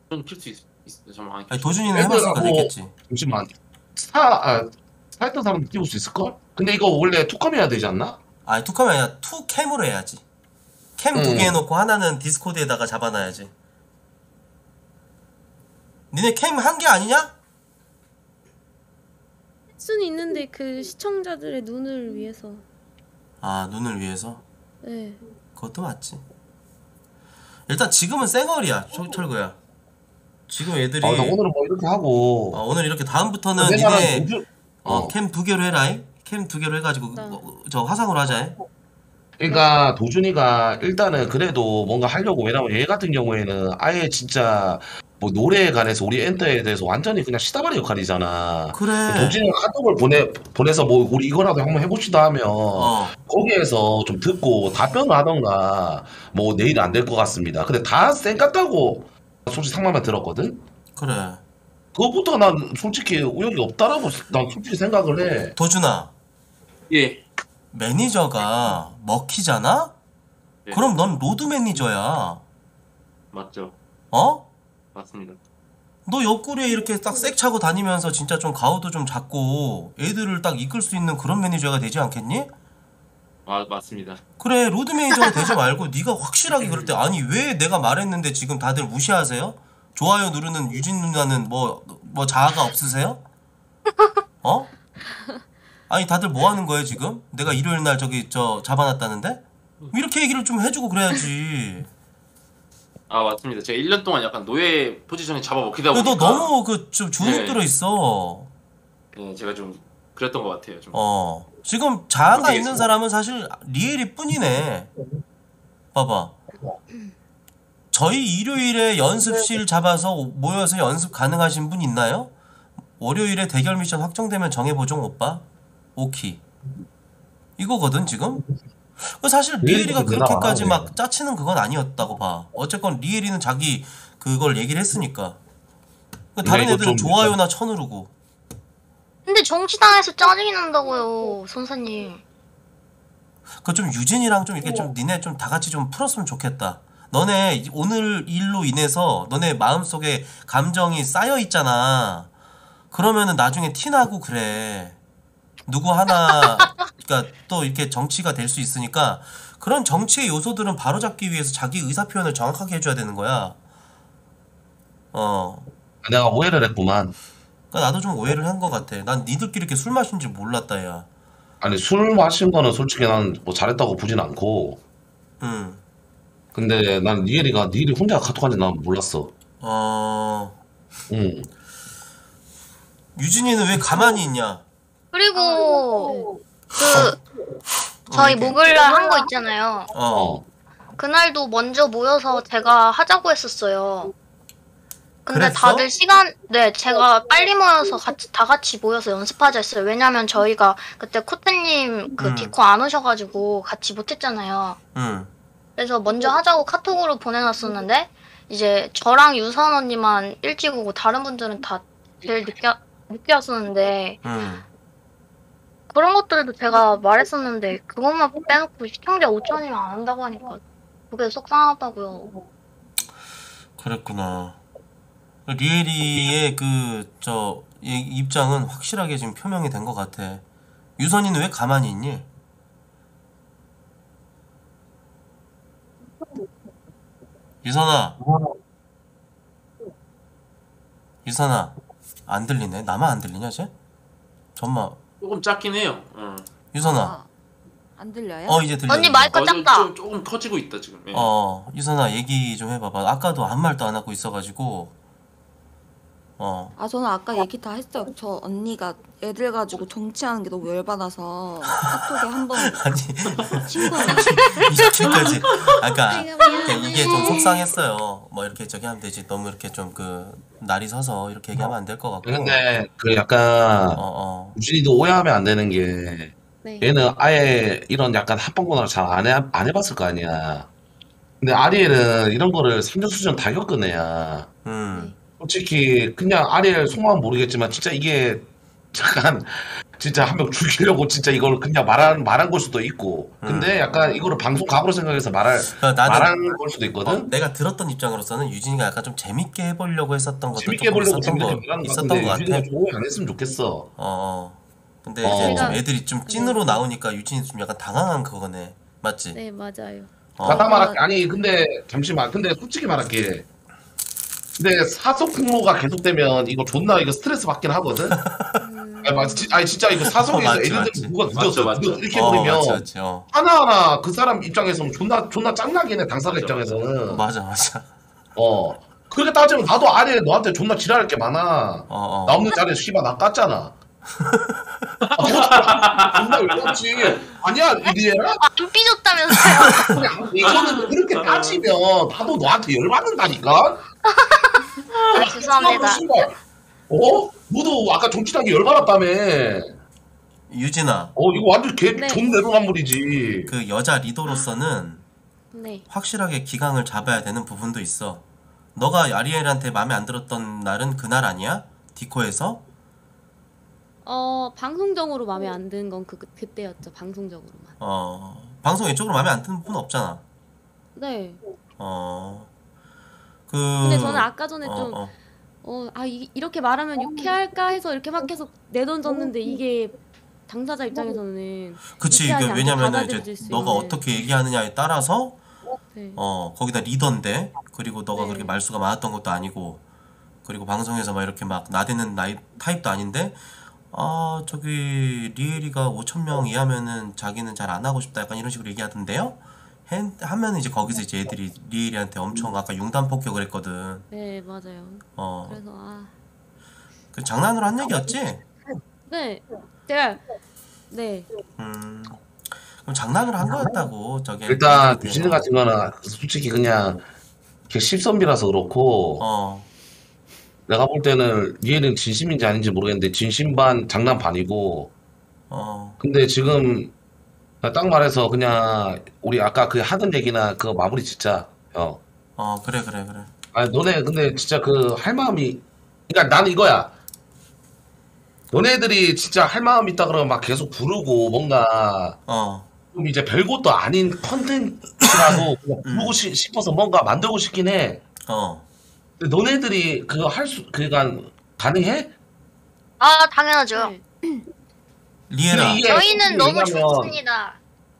좀 킬 수 있, 있어요. 잠깐만. 아니, 도준이는 해봤으니까 뭐- 됐겠지 잠시만 스타 아 스타했던 사람 띄울 수 있을걸? 근데 이거 원래 투컴 해야 되지 않나? 아니 투컴이 아니라 투 캠으로 해야지 캠 두 음. 개 해놓고 하나는 디스코드에다가 잡아놔야지 니네 캠 한 개 아니냐? 수는 있는데 그 시청자들의 눈을 위해서. 아 눈을 위해서 네. 그것도 맞지 일단 지금은 쌩얼이야 철- 철구야 지금 애들이 아, 나 오늘은 뭐 이렇게 하고 어, 오늘 이렇게 다음부터는 내가 니네 어, 어. 캠 두 개로 해라 캠 두 개로 해가지고 네. 어, 저 화상으로 하자 해. 그러니까 도준이가 일단은 그래도 뭔가 하려고 왜냐면 얘 같은 경우에는 아예 진짜 뭐 노래에 관해서 우리 엔터에 대해서 완전히 그냥 시다바리 역할이잖아. 그래 도준이가 카톡을 보내 보내서 뭐 우리 이거라도 한번 해봅시다 하면 어 거기에서 좀 듣고 답변을 하던가 뭐 내일 안 될 것 같습니다. 근데 다 쌩 같다고 솔직히 상마만 들었거든. 그래 그것부터 난 솔직히 의욕이 없다라고 난 솔직히 생각을 해. 도준아 예. 매니저가 먹히잖아? 네. 그럼 넌 로드 매니저야 맞죠. 어? 맞습니다. 너 옆구리에 이렇게 딱 색 차고 다니면서 진짜 좀 가오도 좀 잡고 애들을 딱 이끌 수 있는 그런 매니저가 되지 않겠니? 아, 맞습니다. 그래 로드 매니저가 되지 말고 네가 확실하게 그럴 때 아니 왜 내가 말했는데 지금 다들 무시하세요? 좋아요 누르는 유진 누나는 뭐 뭐 자아가 없으세요? 어? 아니 다들 뭐 하는 거예요 지금? 내가 일요일 날 저기 저 잡아놨다는데? 이렇게 얘기를 좀 해주고 그래야지. 아, 맞습니다. 제가 1년 동안 약간 노예 포지션에 잡아먹히다 너 보니까 너무 그 좀 주눅 네. 들어 있어. 예, 제가 좀 그랬던 것 같아요. 좀. 어 지금 자아가 모르겠어. 있는 사람은 사실 리엘이 뿐이네. 봐봐. 저희 일요일에 연습실 잡아서 모여서 연습 가능하신 분 있나요? 월요일에 대결 미션 확정되면 정해보죠 오빠. 오키. 이거거든 지금. 그 사실 리엘이가 안 그렇게까지. 막 짜치는 그건 아니었다고 봐. 어쨌건 리엘이는 자기 그걸 얘기를 했으니까. 그 다른 애들은 좀 좋아요나 쳐누르고. 근데 정치당해서 짜증이 난다고요, 선사님. 그 좀 유진이랑 좀 이렇게 좀 니네 좀 다 같이 좀 풀었으면 좋겠다. 너네 이- 오늘 일로 인해서 너네 마음속에 감정이 쌓여 있잖아. 그러면은 나중에 티나고 그래. 누구 하나 그러니까 또 이렇게 정치가 될 수 있으니까 그런 정치의 요소들은 바로잡기 위해서 자기 의사 표현을 정확하게 해줘야 되는 거야. 어. 내가 오해를 했구만. 그러니까 나도 좀 오해를 한 것 같아. 난 니들끼리 이렇게 술 마신 줄 몰랐다, 야. 아니 술 마신 거는 솔직히 난 뭐 잘했다고 보진 않고 응. 근데 난 니엘이가 니엘이 혼자 카톡하는지 난 몰랐어. 어. 응. 유진이는 왜 가만히 있냐? 그리고 그 저희 목요일날 한 거 있잖아요. 어. 어. 그날도 먼저 모여서 제가 하자고 했었어요. 근데 그랬어? 다들 시간 네 제가 빨리 모여서 같이 다 같이 모여서 연습하자 했어요. 왜냐면 저희가 그때 코트님 그 음. 디코 안 오셔가지고 같이 못했잖아요. 응. 그래서 먼저 하자고 카톡으로 보내놨었는데 이제 저랑 유선 언니만 일찍 오고 다른 분들은 다 제일 늦게 늦게 왔었는데 음. 그런 것들도 제가 말했었는데 그것만 빼놓고 시청자 5천이면 안 한다고 하니까 그게 속상하다고요. 그랬구나. 리에리의 그 저 입장은 확실하게 지금 표명이 된 것 같아. 유선이는 왜 가만히 있니? 유선아. 유선아. 안 들리네. 나만 안 들리냐, 쟤? 잠만. 조금 작긴 해요. 어. 유선아. 아, 안 들려요? 어, 이제 들려. 언니 마이크 어, 좀- 작다. 좀, 조금 커지고 있다 지금. 예. 어, 유선아 얘기 좀 해봐봐. 아까도 아무 말도 안 하고 있어가지고. 어. 아 저는 아까 얘기 다 했어요. 저 언니가 애들 가지고 정치하는 게 너무 열받아서 카톡에 한번 아니. 친구한테 이렇게까지 아까 이게 좀 속상했어요. 뭐 이렇게 저기 하면 되지. 너무 이렇게 좀 그 날이 서서 이렇게 얘기하면 안 될 것 같고. 근데 그 약간 어 어. 유진이도 오해하면 안 되는 게 네. 얘는 아예 이런 약간 합방 문화를 잘안 해, 안 해봤을 거 아니야. 근데 아리엘은 이런 거를 삼전수전 다 겪은 애야. 음. 솔직히 그냥 아리엘 속마음 모르겠지만 진짜 이게 약간 진짜 한 명 죽이려고 진짜 이걸 그냥 말한 말한 걸 수도 있고. 근데 약간 이거를 방송 각오로 생각해서 말할 그러니까 나는 말한 걸 수도 어, 있거든. 내가 들었던 입장으로서는 유진이가 약간 좀 재밌게 해보려고 했었던 것도 재밌게 해보려고 있었던 거 있었던 것 같아. 유진이가 안 했으면 좋겠어. 어, 어. 근데 어. 이제 좀 제가- 애들이 좀 찐으로 나오니까 유진이 좀 약간 당황한 그거네. 맞지? 네 맞아요. 어. 나딱 말할게. 아니 근데 잠시만. 근데 솔직히 말할게. 근데 사석 폭로가 계속되면 이거 존나 이거 스트레스 받긴 하거든. 음, 아니, 맞, 지, 아니 진짜 이거 사석에서 맞지, 예를 맞지. 들면 누가 맞죠, 늦었어. 맞죠. 이렇게 어, 해버리면 맞지, 맞지. 어. 하나하나 그 사람 입장에서는 존나 존나 짱나긴 해 당사자 맞아, 입장에서는. 맞아, 맞아. 어. 그렇게 따지면 나도 아래 너한테 존나 지랄할 게 많아. 어, 어. 나 없는 자리에 씨발 나 깠잖아. 아, 존나 열받지. 아니야? 아, 안 삐졌다면서요? 그냥 이거는 그렇게 따지면 나도 너한테 열받는다니까. 아, 죄송합니다. 씨발. 어? 너도 아까 정치하게 열받았다며. 유진아, 어 이거 완전 개 네. 존 내로남불이지. 그 여자 리더로서는 네. 확실하게 기강을 잡아야 되는 부분도 있어. 너가 아리엘한테 마음에 안 들었던 날은 그날 아니야? 디코에서? 어 방송적으로 마음에 안 드는 건 그, 그때였죠. 방송적으로만. 어, 방송 외적으로 마음에 안 드는 부분 없잖아. 네. 어, 그. 근데 저는 아까 전에 어, 좀 어. 어, 아, 이, 이렇게 말하면 유쾌할까 해서 이렇게 막 계속 내던졌는데 이게 당사자 입장에서는 그치, 이게 않게 왜냐면은 이제 수 너가 있는. 어떻게 얘기하느냐에 따라서 네. 어 거기다 리더인데 그리고 너가 네. 그렇게 말수가 많았던 것도 아니고 그리고 방송에서 막 이렇게 막 나대는 나이 타입도 아닌데 아 저기 리에리가 5천 명 이하면은 자기는 잘 안 하고 싶다 약간 이런 식으로 얘기하던데요 해- 하면 이제 거기서 이제 애들이 리에리한테 엄청 아까 융단 폭격을 했거든. 네, 맞아요. 어. 그래서 아, 그 장난으로 한 얘기였지? 네. 제가 네. 음. 그럼 장난으로 한 거였다고 저기 일단 유진 같은 거는 솔직히 그냥 걔 십선비라서 그렇고 어. 내가 볼 때는 얘는 진심인지 아닌지 모르겠는데 진심 반 장난 반이고 어, 근데 지금 나 딱 말해서 그냥 우리 아까 그 하던 얘기나 그거 마무리 짓자 형. 어, 그래 그래 그래 아니 너네 근데 진짜 그 할 마음이 그러니까 나는 이거야. 너네들이 진짜 할 마음 있다 그러면 막 계속 부르고 뭔가 어 좀 이제 별것도 아닌 컨텐츠라도 그냥 부르고 싶- 싶어서 뭔가 만들고 싶긴 해. 어. 근데 너네들이 그거 할 수, 그니까 가능해? 아, 당연하죠. 네. 리에라 이게 저희는 너무 왜냐면 좋습니다.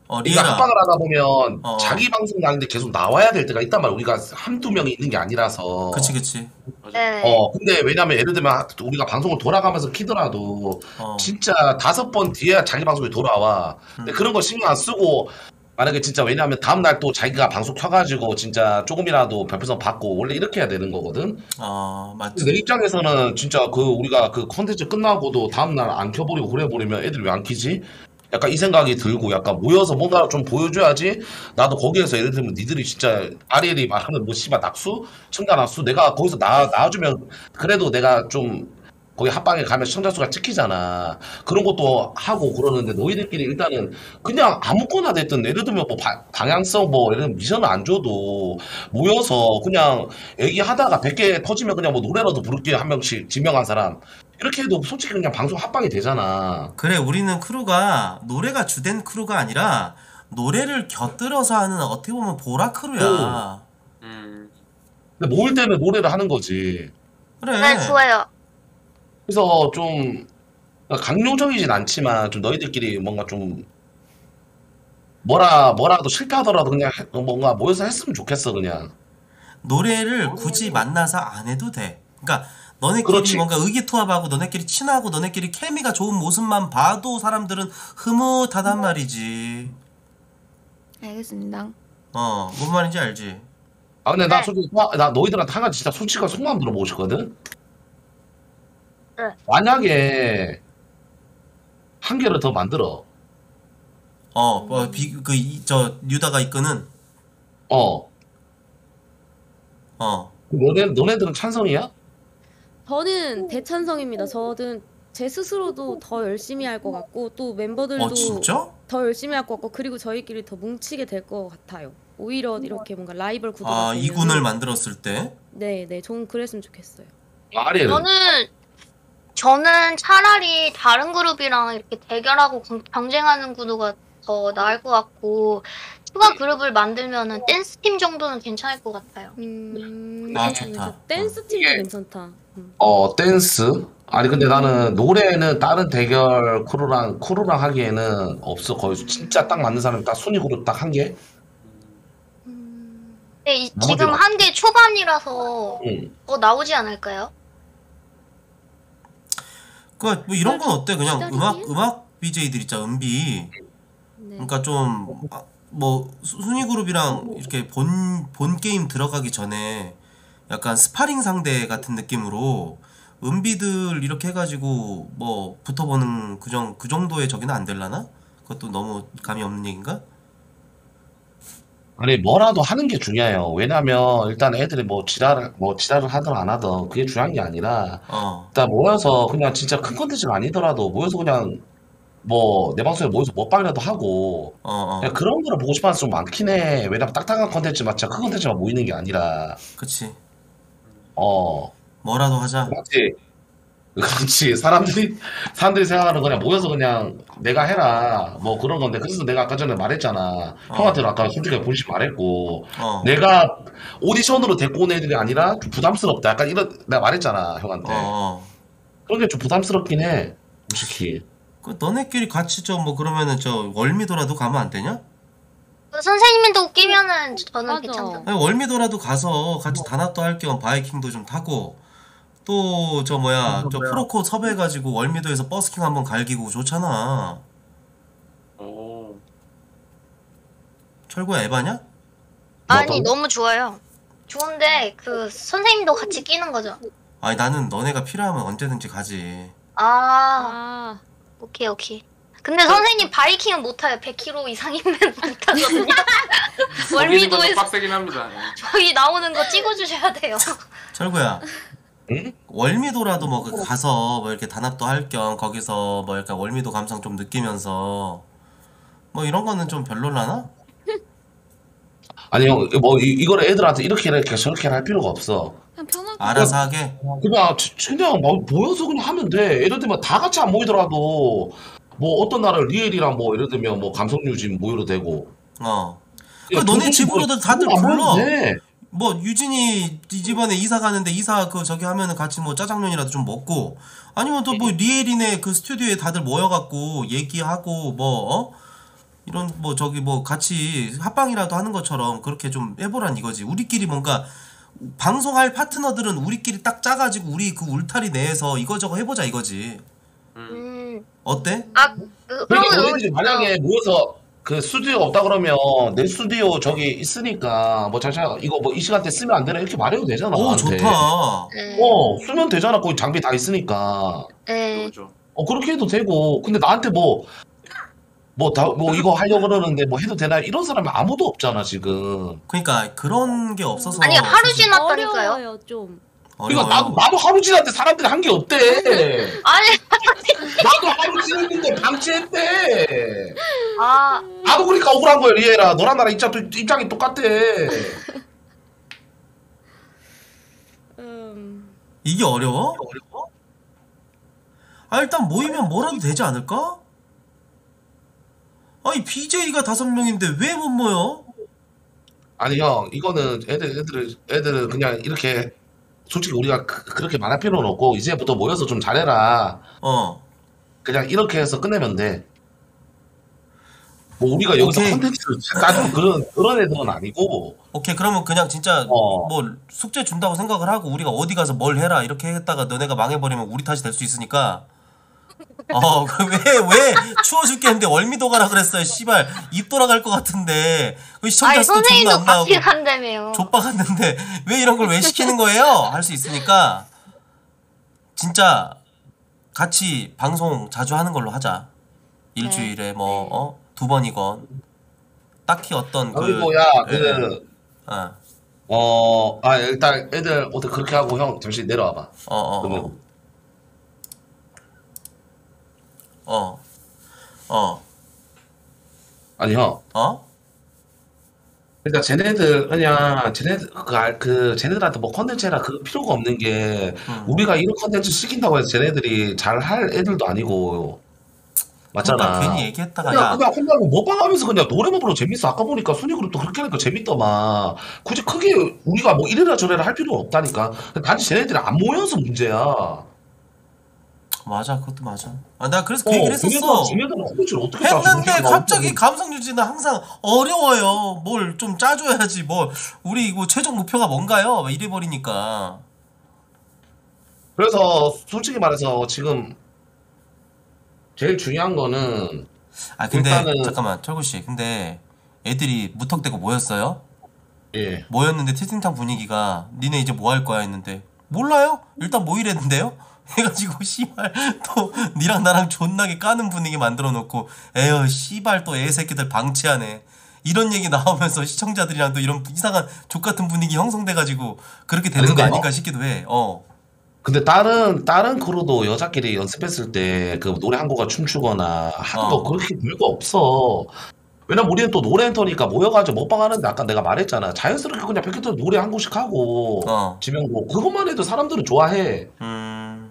어 우리가 리에라 합방을 하다 보면 어. 자기 방송 나는데 계속 나와야 될 때가 있단 말이야. 우리가 한두 명이 있는 게 아니라서. 그치 그치 네. 어, 근데 왜냐면 예를 들면 우리가 방송을 돌아가면서 키더라도 어 진짜 다섯 번 뒤에 자기 방송이 돌아와. 근데 음. 그런 거 신경 안 쓰고 만약에 진짜 왜냐면 다음 날 또 자기가 방송 켜가지고 진짜 조금이라도 별풍선 받고 원래 이렇게 해야 되는 거거든. 어, 근데 맞지 내 입장에서는 진짜 그 우리가 그 컨텐츠 끝나고도 다음 날 안 켜버리고 그래 버리면 애들이 왜 안 키지? 약간 이 생각이 들고 약간 모여서 뭔가 좀 보여줘야지 나도 거기에서 예를 들면 니들이 진짜 아리엘이 말하는 뭐 씨발 낙수? 청가 낙수? 내가 거기서 나, 나와주면 그래도 내가 좀 거기 합방에 가면 시청자 수가 찍히잖아. 그런 것도 하고 그러는데 너희들끼리 일단은 그냥 아무거나 됐든 예를 들면 뭐 바- 방향성 뭐 예를 들면 미션을 안 줘도 모여서 그냥 얘기하다가 100개 터지면 그냥 뭐 노래라도 부를게 한 명씩 지명한 사람 이렇게 해도 솔직히 그냥 방송 합방이 되잖아. 그래 우리는 크루가 노래가 주된 크루가 아니라 노래를 곁들여서 하는 어떻게 보면 보라 크루야. 음. 근데 모일 때는 노래를 하는 거지. 그래. 네, 좋아요. 그래서 좀 강요적이진 않지만 좀 너희들끼리 뭔가 좀 뭐라 뭐라도 실패하더라도 그냥 해- 뭔가 모여서 했으면 좋겠어 그냥. 노래를 굳이 만나서 안 해도 돼. 그러니까 너네끼리 그렇지. 뭔가 의기투합하고 너네끼리 친하고 너네끼리 케미가 좋은 모습만 봐도 사람들은 흐뭇하단 말이지. 알겠습니다. 어, 뭔 말인지 알지? 아 근데 나 네. 솔직히 화- 나 너희들한테 한 가지 진짜 솔직한 속마음 물어보고 싶거든. 네. 만약에 한 개를 더 만들어. 어, 뭐, 비, 그, 이, 저, 유다가 이끄는, 어. 어, 너네 너네들은 찬성이야? 저는 대찬성입니다. 저는 제 스스로도 더 열심히 할 것 같고 또 멤버들도 어, 진짜? 더 열심히 할 것 같고 그리고 저희끼리 더 뭉치게 될 것 같아요. 오히려 이렇게 뭔가 라이벌 구도가 아, 되면은- 이군을 만들었을 때. 네, 네, 전 그랬으면 좋겠어요. 아리는 저는 저는 차라리 다른 그룹이랑 이렇게 대결하고 경- 경쟁하는 구도가 더 나을 것 같고 추가 그룹을 만들면은 댄스 팀 정도는 괜찮을 것 같아요. 음, 아, 그래서 좋다. 댄스 팀도 괜찮다. 음. 어 댄스? 아니 근데 나는 노래는 다른 대결 크루랑 크루랑 하기에는 없어 거의 진짜 딱 맞는 사람이 딱 순위 그룹 딱 한 개? 네, 이- 지금 한개 초반이라서 응. 더 나오지 않을까요? 그, 뭐, 이런 건 어때? 그냥? 음악, 음악 BJ들 있잖아, 음비. 네. 그러니까 좀, 아, 뭐, 수- 순위 그룹이랑 이렇게 본, 본 게임 들어가기 전에 약간 스파링 상대 같은 느낌으로 음비들 이렇게 해가지고 뭐 붙어보는 그, 정, 그 정도의 저기는 안 될라나? 그것도 너무 감이 없는 얘기인가? 아니 뭐라도 하는 게 중요해요. 왜냐면 일단 애들이 뭐 지랄 뭐 지랄을 하든 안 하든 그게 중요한 게 아니라 어, 일단 모여서 그냥 진짜 큰 컨텐츠가 아니더라도 모여서 그냥 뭐 내 방송에 모여서 먹방이라도 하고 어, 어. 그냥 그런 거를 보고 싶어하는 사람 좀 많긴 해. 왜냐면 딱딱한 컨텐츠 맞자 큰 컨텐츠만 모이는 게 아니라 그치. 어 뭐라도 하자. 맞지. 그렇지. 사람들이, 사람들이 생각하는 그냥 모여서 그냥 내가 해라. 뭐 그런 건데. 그래서 내가 아까 전에 말했잖아. 형한테는 아까 솔직히 본식 말했고. 어, 내가 오디션으로 데리고 온 애들이 아니라 좀 부담스럽다. 약간 이런, 내가 말했잖아. 형한테. 어, 어. 그런 게 좀 부담스럽긴 해. 솔직히. 그 너네끼리 같이 저 뭐 그러면은 저 월미도라도 가면 안 되냐? 그 선생님도 끼면은 저는 맞아. 괜찮다. 아니, 월미도라도 가서 같이 단합도 할겸 바이킹도 좀 타고 또 저 뭐야 저 프로코 섭외해가지고 월미도에서 버스킹 한번 갈기고 좋잖아. 오. 철구야 에바냐? 아니 너무 좋아요. 좋은데 그 선생님도 같이 끼는 거죠. 아니 나는 너네가 필요하면 언제든지 가지. 아 아, 오케이 오케이. 근데 선생님 바이킹은 못 타요. 100km 이상이면 못 타거든요. 거기는 좀 월미도에서 빡세긴 합니다. 예. 저희 나오는 거 찍어주셔야 돼요. 철구야 응? 월미도라도 뭐 그 가서 뭐 이렇게 단합도 할 겸 거기서 뭐 약간 월미도 감성 좀 느끼면서 뭐 이런 거는 좀 별로라나? 아니, 형, 뭐, 이, 이거를 애들한테 이렇게 이렇게 저렇게 할 필요가 없어. 그냥 편하게 알아서 하게. 그냥 지- 그냥 뭐 모여서 그냥 하면 돼. 예를 들면 다 같이 안 모이더라도 뭐 어떤 날은 리엘이랑 뭐 예를 들면 뭐 감성유진 모여도 되고. 어. 야, 그 너네 집으로도 뭐 다들 불러. 돼. 뭐 유진이 이집안에 이사 가는데 이사 그 저기 하면은 같이 뭐 짜장면이라도 좀 먹고 아니면 또 뭐 리엘이네 그 스튜디오에 다들 모여갖고 얘기하고 뭐 어? 이런 뭐 저기 뭐 같이 합방이라도 하는 것처럼 그렇게 좀 해보란 이거지 우리끼리 뭔가 방송할 파트너들은 우리끼리 딱 짜가지고 우리 그 울타리 내에서 이거저거 해보자 이거지 음. 음. 어때? 아 그, 그러니까 너희들이 만약에 모여서 그 스튜디오 없다 그러면 내 스튜디오 저기 있으니까 뭐 잠시만 이거 뭐 이 시간대 쓰면 안 되나 이렇게 말해도 되잖아. 오 나한테. 좋다 네. 어 쓰면 되잖아. 거기 장비 다 있으니까. 네. 그거죠. 어 그렇게 해도 되고. 근데 나한테 뭐 뭐 다 뭐 이거 하려고 그러는데 뭐 해도 되나 이런 사람이 아무도 없잖아 지금. 그러니까 그런 게 없어서 아니 하루 지났다니까요. 좀. 이거 어려워요. 나도 나도 하루 지났는데 사람들이 한 게 없대. 아니 나도 하루 지났는데 방치했대. 아 나도 그러니까 억울한 거야 리에라. 너랑 나랑 입장 입장이 똑같아. 음, 이게 어려워? 아 일단 모이면 뭐라도 되지 않을까? 아니 BJ가 다섯 명인데 왜 못 모여? 아니 형 이거는 애들 애들 애들은 그냥 이렇게 솔직히 우리가 그, 그렇게 말할 필요는 없고 이제부터 모여서 좀 잘해라. 어 그냥 이렇게 해서 끝내면 돼. 뭐 우리가 여기서 오케이. 컨텐츠를 짜는 그런 그런 애들은 아니고 오케이 그러면 그냥 진짜 어. 뭐 숙제 준다고 생각을 하고 우리가 어디 가서 뭘 해라 이렇게 했다가 너네가 망해버리면 우리 탓이 될 수 있으니까 어 왜 왜 추워 죽겠는데 월미도 가라 그랬어요 씨발 입 돌아갈 것 같은데 그 시청자 수도 존나 안 나오고 간다며요. 족박 갔는데 왜 이런 걸 왜 시키는 거예요? 할 수 있으니까 진짜 같이 방송 자주 하는 걸로 하자. 일주일에 뭐 어? 두 번이건 딱히 어떤 그 그리고 야 예, 그 어, 어, 아, 일단 애들 어떻게 그렇게 하고 형 잠시 내려와봐. 어, 어, 어, 어, 어, 아니 형, 어? 일단 쟤네들 그냥 쟤네들 그, 알- 그 쟤네들한테 뭐 컨텐츠 해라 그 필요가 없는 게 음. 우리가 이런 컨텐츠 시킨다고 해서 쟤네들이 잘 할 애들도 아니고 맞잖아. 그러니까 괜히 얘기했다가 그냥 야, 그냥 혼자 먹방하면서 그냥 노래만 부르면 재밌어. 아까 보니까 순위 그룹도 그렇게 하니까 재밌더만. 굳이 크게 우리가 뭐 이래라 저래라 할 필요는 없다니까. 단지 쟤네들이 안 모여서 문제야. 맞아, 그것도 맞아. 아, 나 그래서 그 어, 얘기를 했었어. 짜서 했는데 갑자기. 감성 유지는 항상 어려워요. 뭘 좀 짜줘야지. 뭐 우리 이거 최종 목표가 뭔가요? 막 이래 버리니까. 그래서 솔직히 말해서 지금 제일 중요한 거는 아 근데 일단은- 잠깐만 철구 씨. 근데 애들이 무턱대고 모였어요. 예. 모였는데 채팅창 분위기가 니네 이제 뭐 할 거야 했는데 몰라요? 일단 모이랬는데요? 해가지고 씨발 또 니랑 나랑 존나게 까는 분위기 만들어 놓고 에휴 씨발 또 애새끼들 방치하네 이런 얘기 나오면서 시청자들이랑 또 이런 이상한 족같은 분위기 형성돼가지고 그렇게 되는 거 아닌가 싶기도 해 어. 근데 다른 다른 크루도 여자끼리 연습했을 때 그 노래 한 곡을 춤추거나 거 어. 그렇게 별거 없어. 왜냐면 우리는 또 노래 엔터니까 모여가지고 먹방하는데 아까 내가 말했잖아. 자연스럽게 그냥 백현도 노래 한 곡씩 하고 어. 지명곡 그것만 해도 사람들은 좋아해. 음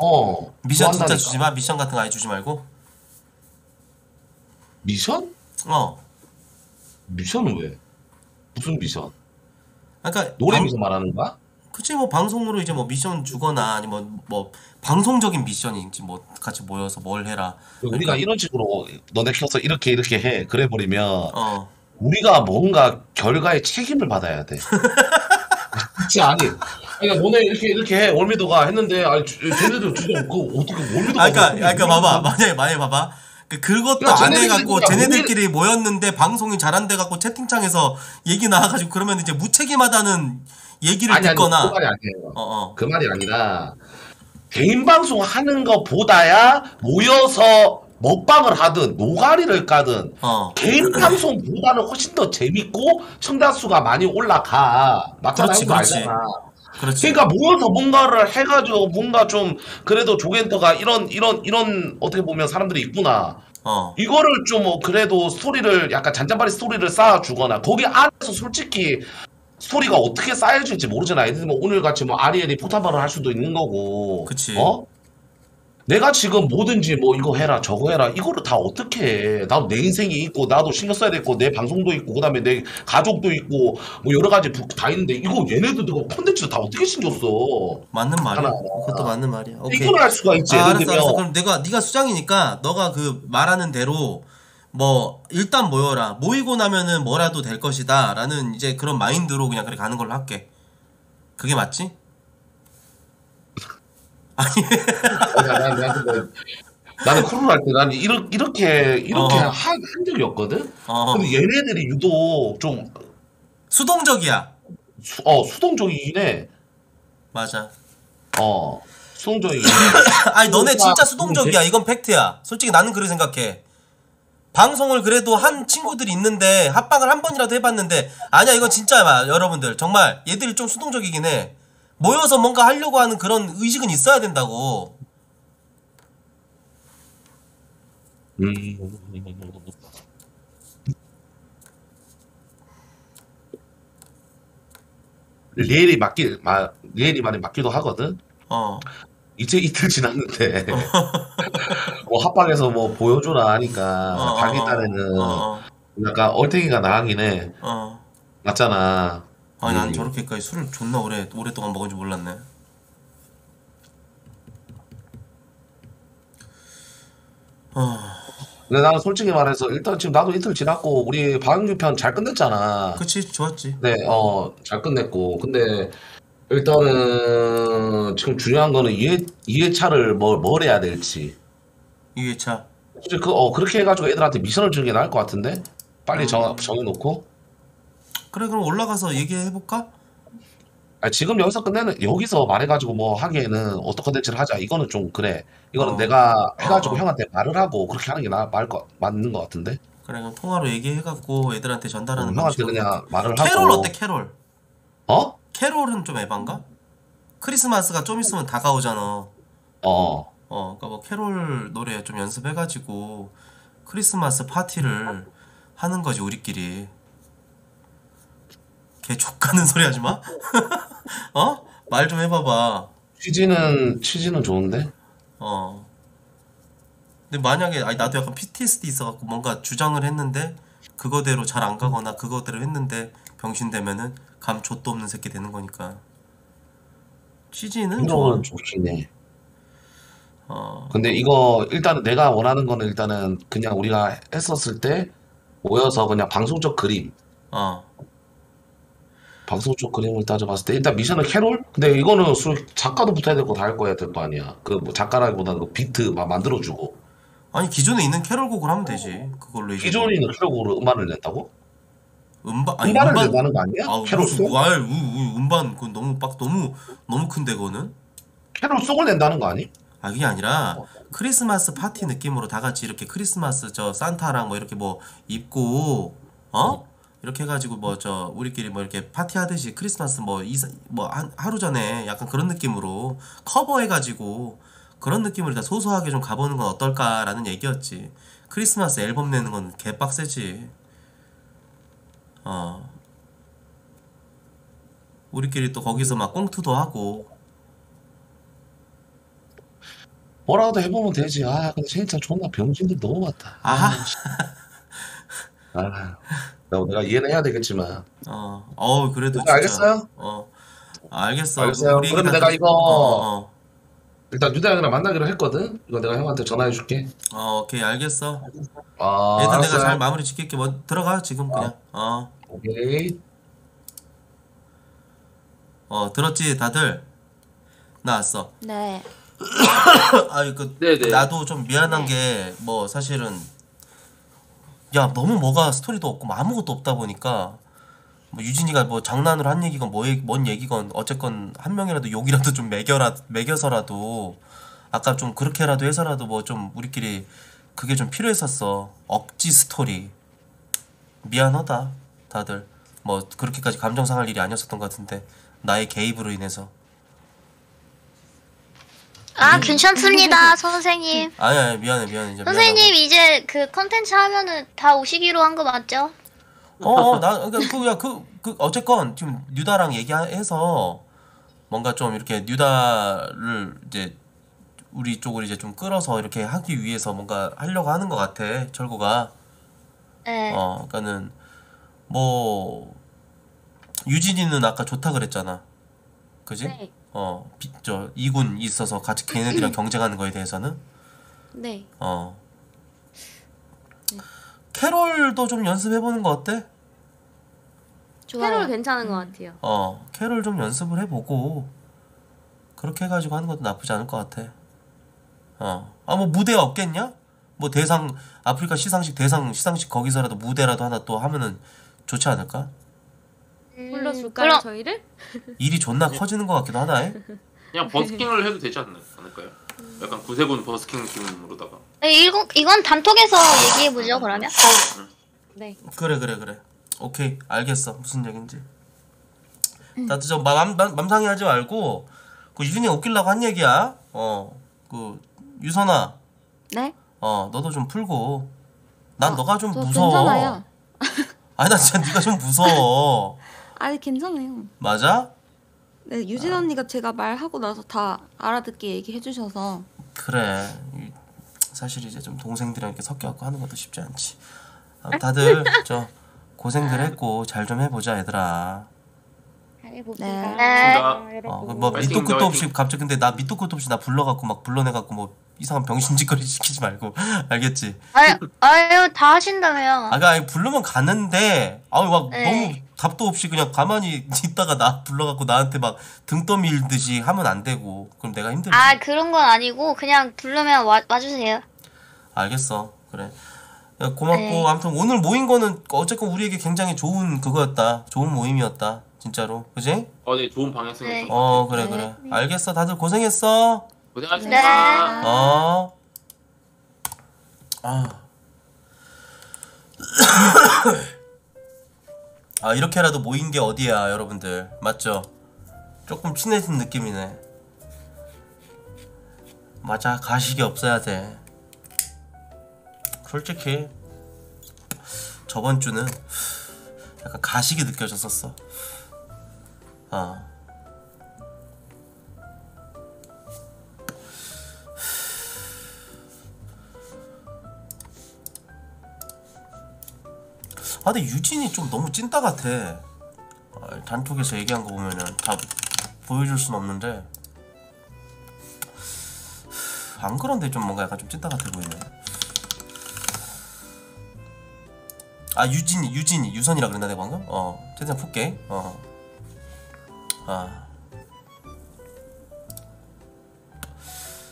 어. 미션 진짜 좋아한다니까. 주지 마 미션 같은 거 아예 주지 말고 미션? 어 미션은 왜? 무슨 미션? 그러니까 노래 방- 미션 말하는 거야? 그치 뭐 방송으로 이제 뭐 미션 주거나 아니면 뭐 방송적인 미션인지 뭐 같이 모여서 뭘 해라 우리가 이런 식으로 너네 켜서 이렇게 이렇게 해 그래 버리면 어 우리가 뭔가 결과에 책임을 받아야 돼. 그렇지 아니. 그러니까 너네 이렇게 이렇게 해 월미도가 했는데 아니 쟤- 쟤네들 진짜 그 어떻게 월미도가 아, 그러니까, 뭐- 아, 그러니까 봐봐, 만약에, 만약에 봐봐. 그, 그것도 그러니까 안 해갖고, 쟤네들끼리 모였는데, 방송이 잘 안 돼갖고, 채팅창에서 얘기 나와가지고, 그러면 이제 무책임하다는 얘기를 아니 아니 듣거나, 그 말이 아니에요. 어, 어. 그 말이 아니라 개인 방송 하는 것보다야 모여서 먹방을 하든 노가리를 까든 어. 개인 방송보다는 훨씬 더 재밌고 청자 수가 많이 올라가. 맞잖아. 그렇지, 그렇지. 알잖아. 그렇지. 그러니까 모여서 뭔가를 해가지고 뭔가 좀 그래도 조겐터가 이런 이런 이런 어떻게 보면 사람들이 있구나. 어. 이거를 좀 뭐 그래도 스토리를 약간 잔잔바리 스토리를 쌓아주거나 거기 안에서 솔직히 스토리가 어떻게 쌓여질지 모르잖아. 예를 들면 오늘 같이 뭐 아리엘이 포탄 발을 할 수도 있는 거고. 그치. 어? 내가 지금 뭐든지 뭐 이거 해라 저거 해라 이거를 다 어떻게 해 나도 내 인생이 있고 나도 신경 써야 되고 내 방송도 있고 그 다음에 내 가족도 있고 뭐 여러 가지 부- 다 있는데 이거 얘네들 그 콘텐츠 다 어떻게 신경 써 맞는 말이야. 하나. 그것도 맞는 말이야. 오케이. 이걸 할 수가 있지 아, 알았어, 알았어. 그럼 내가, 네가 수장이니까, 너가 그 말하는 대로, 뭐, 일단 모여라. 모이고 나면은 뭐라도 될 것이다. 라는 이제 그런 마인드로 그냥 그렇게 가는 걸로 할게. 그게 맞지? 아니, 난, 난, 근데 나는 크루를 할때 나는 이렇게 이렇게 이렇게 어. 한, 한 적이 없거든? 어. 근데 얘네들이 유독 좀 수동적이야. 수, 어, 수동적이긴 해. 맞아. 어, 수동적이긴 해. 아니 너네 진짜 수동적이야. 이건 팩트야. 솔직히 나는 그렇게 생각해. 방송을 그래도 한 친구들이 있는데 합방을 한 번이라도 해봤는데 아니야 이건 진짜야 여러분들. 정말 얘들이 좀 수동적이긴 해 모여서 뭔가 하려고 하는 그런 의식은 있어야 된다고. 음. 리엘이 맞기 마, 리엘이 말이 맞기도 하거든. 어. 이제 이틀 지났는데 뭐 합방에서 뭐 보여주라 하니까 어, 자기 어, 딴에는 어. 약간 얼탱이가 나가긴 해. 어. 맞잖아. 아니 난 음. 저렇게까지 술을 존나 오래 오랫동안 먹은 줄 몰랐네. 어. 근데 나는 솔직히 말해서 일단 지금 나도 이틀 지났고 우리 방영규 편 잘 끝냈잖아. 그치 좋았지. 네, 어, 잘 끝냈고. 근데 일단은 지금 중요한 거는 이해 이해차를 뭘, 뭘 해야 될지. 2회차. 솔직히 그, 어, 그렇게 해가지고 애들한테 미션을 주는 게 나을 것 같은데? 빨리 음. 정, 정해놓고. 그래 그럼 올라가서 얘기해 볼까? 아니, 지금 여기서 끝내는, 여기서 말해가지고 뭐 하기에는 어떤 컨텐츠를 하자. 이거는 좀 그래. 이거는 어. 내가 해가지고 어. 형한테 말을 하고 그렇게 하는 게 나, 말 거, 맞는 것 같은데? 그래 그럼 통화로 얘기해 갖고 애들한테 전달하는 음, 형한테. 그냥 말을 하고. 캐롤 어때 캐롤? 어? 캐롤은 좀 에반가? 크리스마스가 좀 있으면 다가오잖아. 어. 어, 그러니까 뭐 캐롤 노래 좀 연습해가지고 크리스마스 파티를 하는 거지 우리끼리. 개 족가는 소리 하지 마. 어? 말 좀 해봐봐. 취지는, 취지는 좋은데? 어. 근데 만약에 아니 나도 약간 PTSD 있어갖고 뭔가 주장을 했는데 그거대로 잘 안 가거나 그거대로 했는데 병신 되면은 감 좆도 없는 새끼 되는 거니까. 취지는 좋아. 좋긴 해. 어. 근데 이거 일단은 내가 원하는 거는 일단은 그냥 우리가 했었을 때 모여서 그냥 방송적 그림 어. 방송적 그림을 따져봤을 때 일단 미션은 캐롤? 근데 이거는 수, 작가도 붙어야 되고 다할 거야 될 거 아니야 그 뭐 작가라기보다는 그 비트 막 만들어주고 아니 기존에 있는 캐롤곡을 하면 되지. 그걸로 이제 기존에 있는 캐롤으로 음반을 냈다고? 음반 아니 음반을 음반 낸다는 거 아니야? 아 캐롤 무슨 song? 와 음반 그건 너무 빡 너무 너무 큰데 그거는 캐롤 song을 낸다는 거 아니? 아 그게 아니라 크리스마스 파티 느낌으로 다 같이 이렇게 크리스마스 저 산타랑 뭐 이렇게 뭐 입고 어 이렇게 해가지고 뭐 저 우리끼리 뭐 이렇게 파티 하듯이 크리스마스 뭐이뭐한 하루 전에 약간 그런 느낌으로 커버해가지고 그런 느낌으로 일단 소소하게 좀 가보는 건 어떨까라는 얘기였지. 크리스마스 앨범 내는 건 개빡세지. 어. 우리끼리 또 거기서 막 꽁투도 하고. 뭐라도 해보면 되지. 아 근데 진짜 존나? 병신들 너무 많다. 아하. 아 내가, 내가 이해는 해야 되겠지만 어, 어 그래도 네, 진짜. 알겠어요? 어, 알겠어. 알겠어요. 우리 그러면 얘기 다 내가 들- 이거- 어, 어, 일단 유다 형이랑 만나기로 했거든 이거 내가 형한테 전화해 줄게 어, 오케이 알겠어. 아 일단 내가 알았어요. 잘 마무리 짓게 뭐 들어가 지금 그냥. 어, 오케이 어 들었지 다들. 나왔어. 네. 아이 그 네네. 나도 좀 미안한 게 뭐 사실은 야 너무 뭐가 스토리도 없고 뭐 아무것도 없다 보니까 뭐 유진이가 뭐 장난으로 한 얘기건 뭐, 뭔 얘기건 어쨌건 한 명이라도 욕이라도 좀 매겨라 매겨서라도 아까 좀 그렇게라도 해서라도 뭐 좀 우리끼리 그게 좀 필요했었어. 억지 스토리. 미안하다 다들. 뭐 그렇게까지 감정 상할 일이 아니었었던 것 같은데 나의 개입으로 인해서 아 괜찮습니다 선생님. 아니 아니 미안해 미안해 이제 선생님 이제 그 컨텐츠 하면은 다 오시기로 한 거 맞죠? 어, 나, 그, 그, 야, 그, 그, 어쨌건, 지금, 뉴다랑 얘기해서, 뭔가 좀 이렇게, 뉴다를 이제, 우리 쪽으로 이제 좀 끌어서 이렇게 하기 위해서 뭔가 하려고 하는 것 같아, 철구가. 네. 어, 그니까는, 뭐, 유진이는 아까 좋다 그랬잖아. 그지? 네. 어, 비, 저, 이군 있어서 같이 걔네들이랑 경쟁하는 거에 대해서는. 네. 어. 캐롤도 좀 연습해 보는 거 어때? 캐롤 좋아요. 괜찮은 것 같아요. 어, 캐롤 좀 연습을 해 보고 그렇게 해 가지고 하는 것도 나쁘지 않을 것 같아. 어, 아 뭐 무대 없겠냐? 뭐 대상 아프리카 시상식 대상 시상식 거기서라도 무대라도 하나 또 하면은 좋지 않을까? 음, 불러줄까요 그럼 저희를? 일이 존나 커지는 것 같기도 하나에. 그냥 버스킹을 해도 되지 않나, 않을까요? 약간 구세군 버스킹 느낌으로다가. 네, 이거 이건 단톡에서 얘기해 보죠 그러면. 네. 그래 그래 그래. 오케이 알겠어 무슨 얘긴지. 나도 좀 맘, 맘, 맘상해 하지 말고 그 유진이 웃기려고 한 얘기야. 어, 그 유선아, 네? 어, 너도 좀 풀고. 난 아, 너가 좀 저 무서워. 괜찮아요. 아니 나 진짜 네가 좀 무서워. 아니 괜찮아요. 맞아? 네 유진 언니가 제가 말하고 나서 다 알아듣게 얘기해 주셔서 그래. 이- 사실 이제 좀 동생들이랑 이렇게 섞여갖고 하는 것도 쉽지 않지. 아, 다들 저 고생들 했고 잘 좀 해보자 얘들아. 네. 네. 어, 뭐 밑도 끝도. 없이 갑자기 근데 나 밑도 끝도 없이 나 불러갖고 막 불러내갖고 뭐 이상한 병신짓거리 시키지 말고 알겠지? 아유, 아유, 다 하신다며요. 아가 아니 부르면 가는데 아유 막 네. 너무 답도 없이 그냥 가만히 있다가 나 불러갖고 나한테 막 등 떠밀듯이 하면 안 되고 그럼 내가 힘들지. 아, 그런 건 아니고, 그냥 부르면 와, 와주세요. 알겠어. 그래. 야, 고맙고 네. 아무튼 오늘 모인 거는 어쨌건 우리에게 굉장히 좋은 그거였다. 좋은 모임이었다. 진짜로. 그지? 어, 네, 좋은 방향성이었던 네. 것 어. 그래 그래. 알겠어. 다들 고생했어. 고생하셨습니다. 어. 아. 아, 이렇게라도 모인 게 어디야, 여러분들. 맞죠? 조금 친해진 느낌이네. 맞아, 가식이 없어야 돼. 솔직히, 저번 주는 약간 가식이 느껴졌었어. 어. 아 근데 유진이 좀 너무 찐따 같아 아, 단톡에서 얘기한 거 보면은 다 보여줄 순 없는데 안 그런데 좀 뭔가 약간 좀 찐따 같아 보이네 아 유진이 유진이 유선이라 그랬나 내가 방금? 어 최대한 풀게 어 아,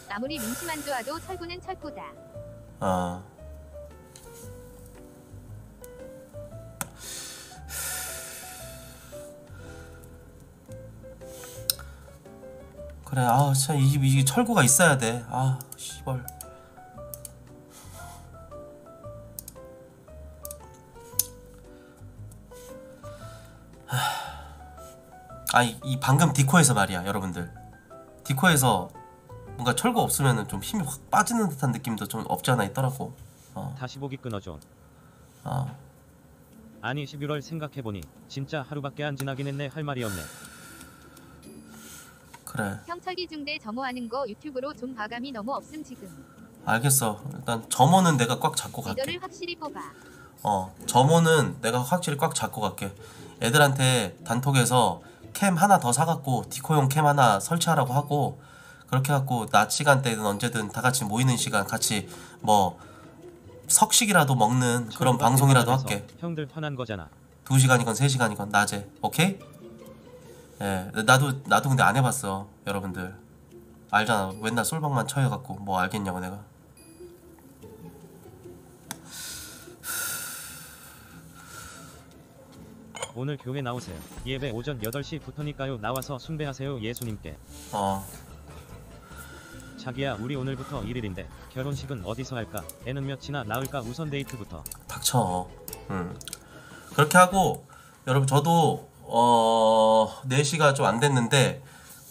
아무리 민심안 좋아도 철구는 철구다. 아. 그래 아 진짜 이, 이 철구가 있어야 돼아 씨발 아이 이 방금 디코에서 말이야 여러분들 디코에서 뭔가 철거 없으면은 좀 힘이 확 빠지는 듯한 느낌도 좀 없지 않아 있더라고. 어, 다시 보기 끊어줘. 어. 아니 11월 생각해보니 진짜 하루밖에 안 지나긴 했네 할 말이 없네. 그래, 형철기 중대 점호하는 거 유튜브로 좀 과감이 너무 없음 지금. 알겠어. 일단 점호는 내가 꽉 잡고 갈게. 리더를 확실히 뽑아. 어, 점호는 내가 확실히 꽉 잡고 갈게. 애들한테 단톡에서 캠 하나 더 사갖고 디코용 캠 하나 설치하라고 하고 그렇게 해갖고 낮 시간대든 언제든 다 같이 모이는 시간 같이 뭐 석식이라도 먹는 그런 방송이라도 할게. 형들 화난 거잖아. 두 시간이건 세 시간이건 낮에 오케이? 예 나도 나도 근데 안 해봤어 여러분들 알잖아 맨날 솔방만 쳐해갖고 뭐 알겠냐고 내가 오늘 교회 나오세요. 예배 오전 8시부터니까요. 나와서 숭배하세요 예수님께. 어 자기야 우리 오늘부터 1일인데 결혼식은 어디서 할까? 애는 몇이나 낳을까 우선 데이트부터. 닥쳐 음 그렇게 하고 여러분 저도 어 4시가 좀 안 됐는데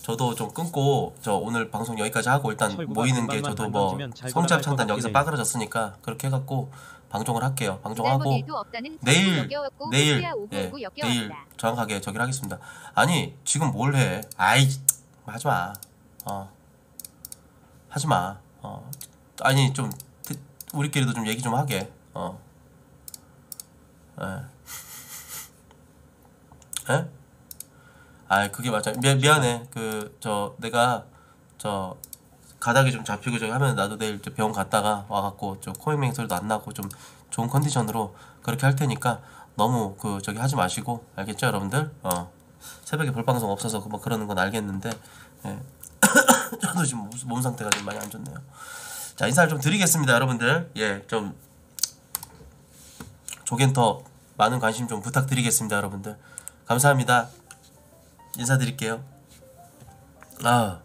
저도 좀 끊고 저 오늘 방송 여기까지 하고 일단 모이는 게 저도 안뭐 성잡 창단 것 여기서. 빠그러졌으니까 그렇게 해갖고 방송을 할게요 방송하고 내일 내일 예, 내일. 정확하게 저기를 하겠습니다. 아니 지금 뭘 해? 아이 하지 마. 어 하지 마. 어 아니 좀 드- 우리끼리도 좀 얘기 좀 하게. 어. 예. 에? 아 그게 맞아. 미, 미안해. 그 저 내가 저 가닥이 좀 잡히고 저기 하면 나도 내일 저 병원 갔다가 와갖고 저 코맹맹 소리도 안 나고 좀 좋은 컨디션으로 그렇게 할 테니까 너무 그 저기 하지 마시고 알겠죠 여러분들? 어 새벽에 볼 방송 없어서 뭐 그러는 건 알겠는데 예. 저도 지금 몸- 몸 상태가 좀 많이 안 좋네요. 자 인사를 좀 드리겠습니다 여러분들. 예좀 조겐터 많은 관심 좀 부탁드리겠습니다 여러분들. 감사합니다. 인사드릴게요. 아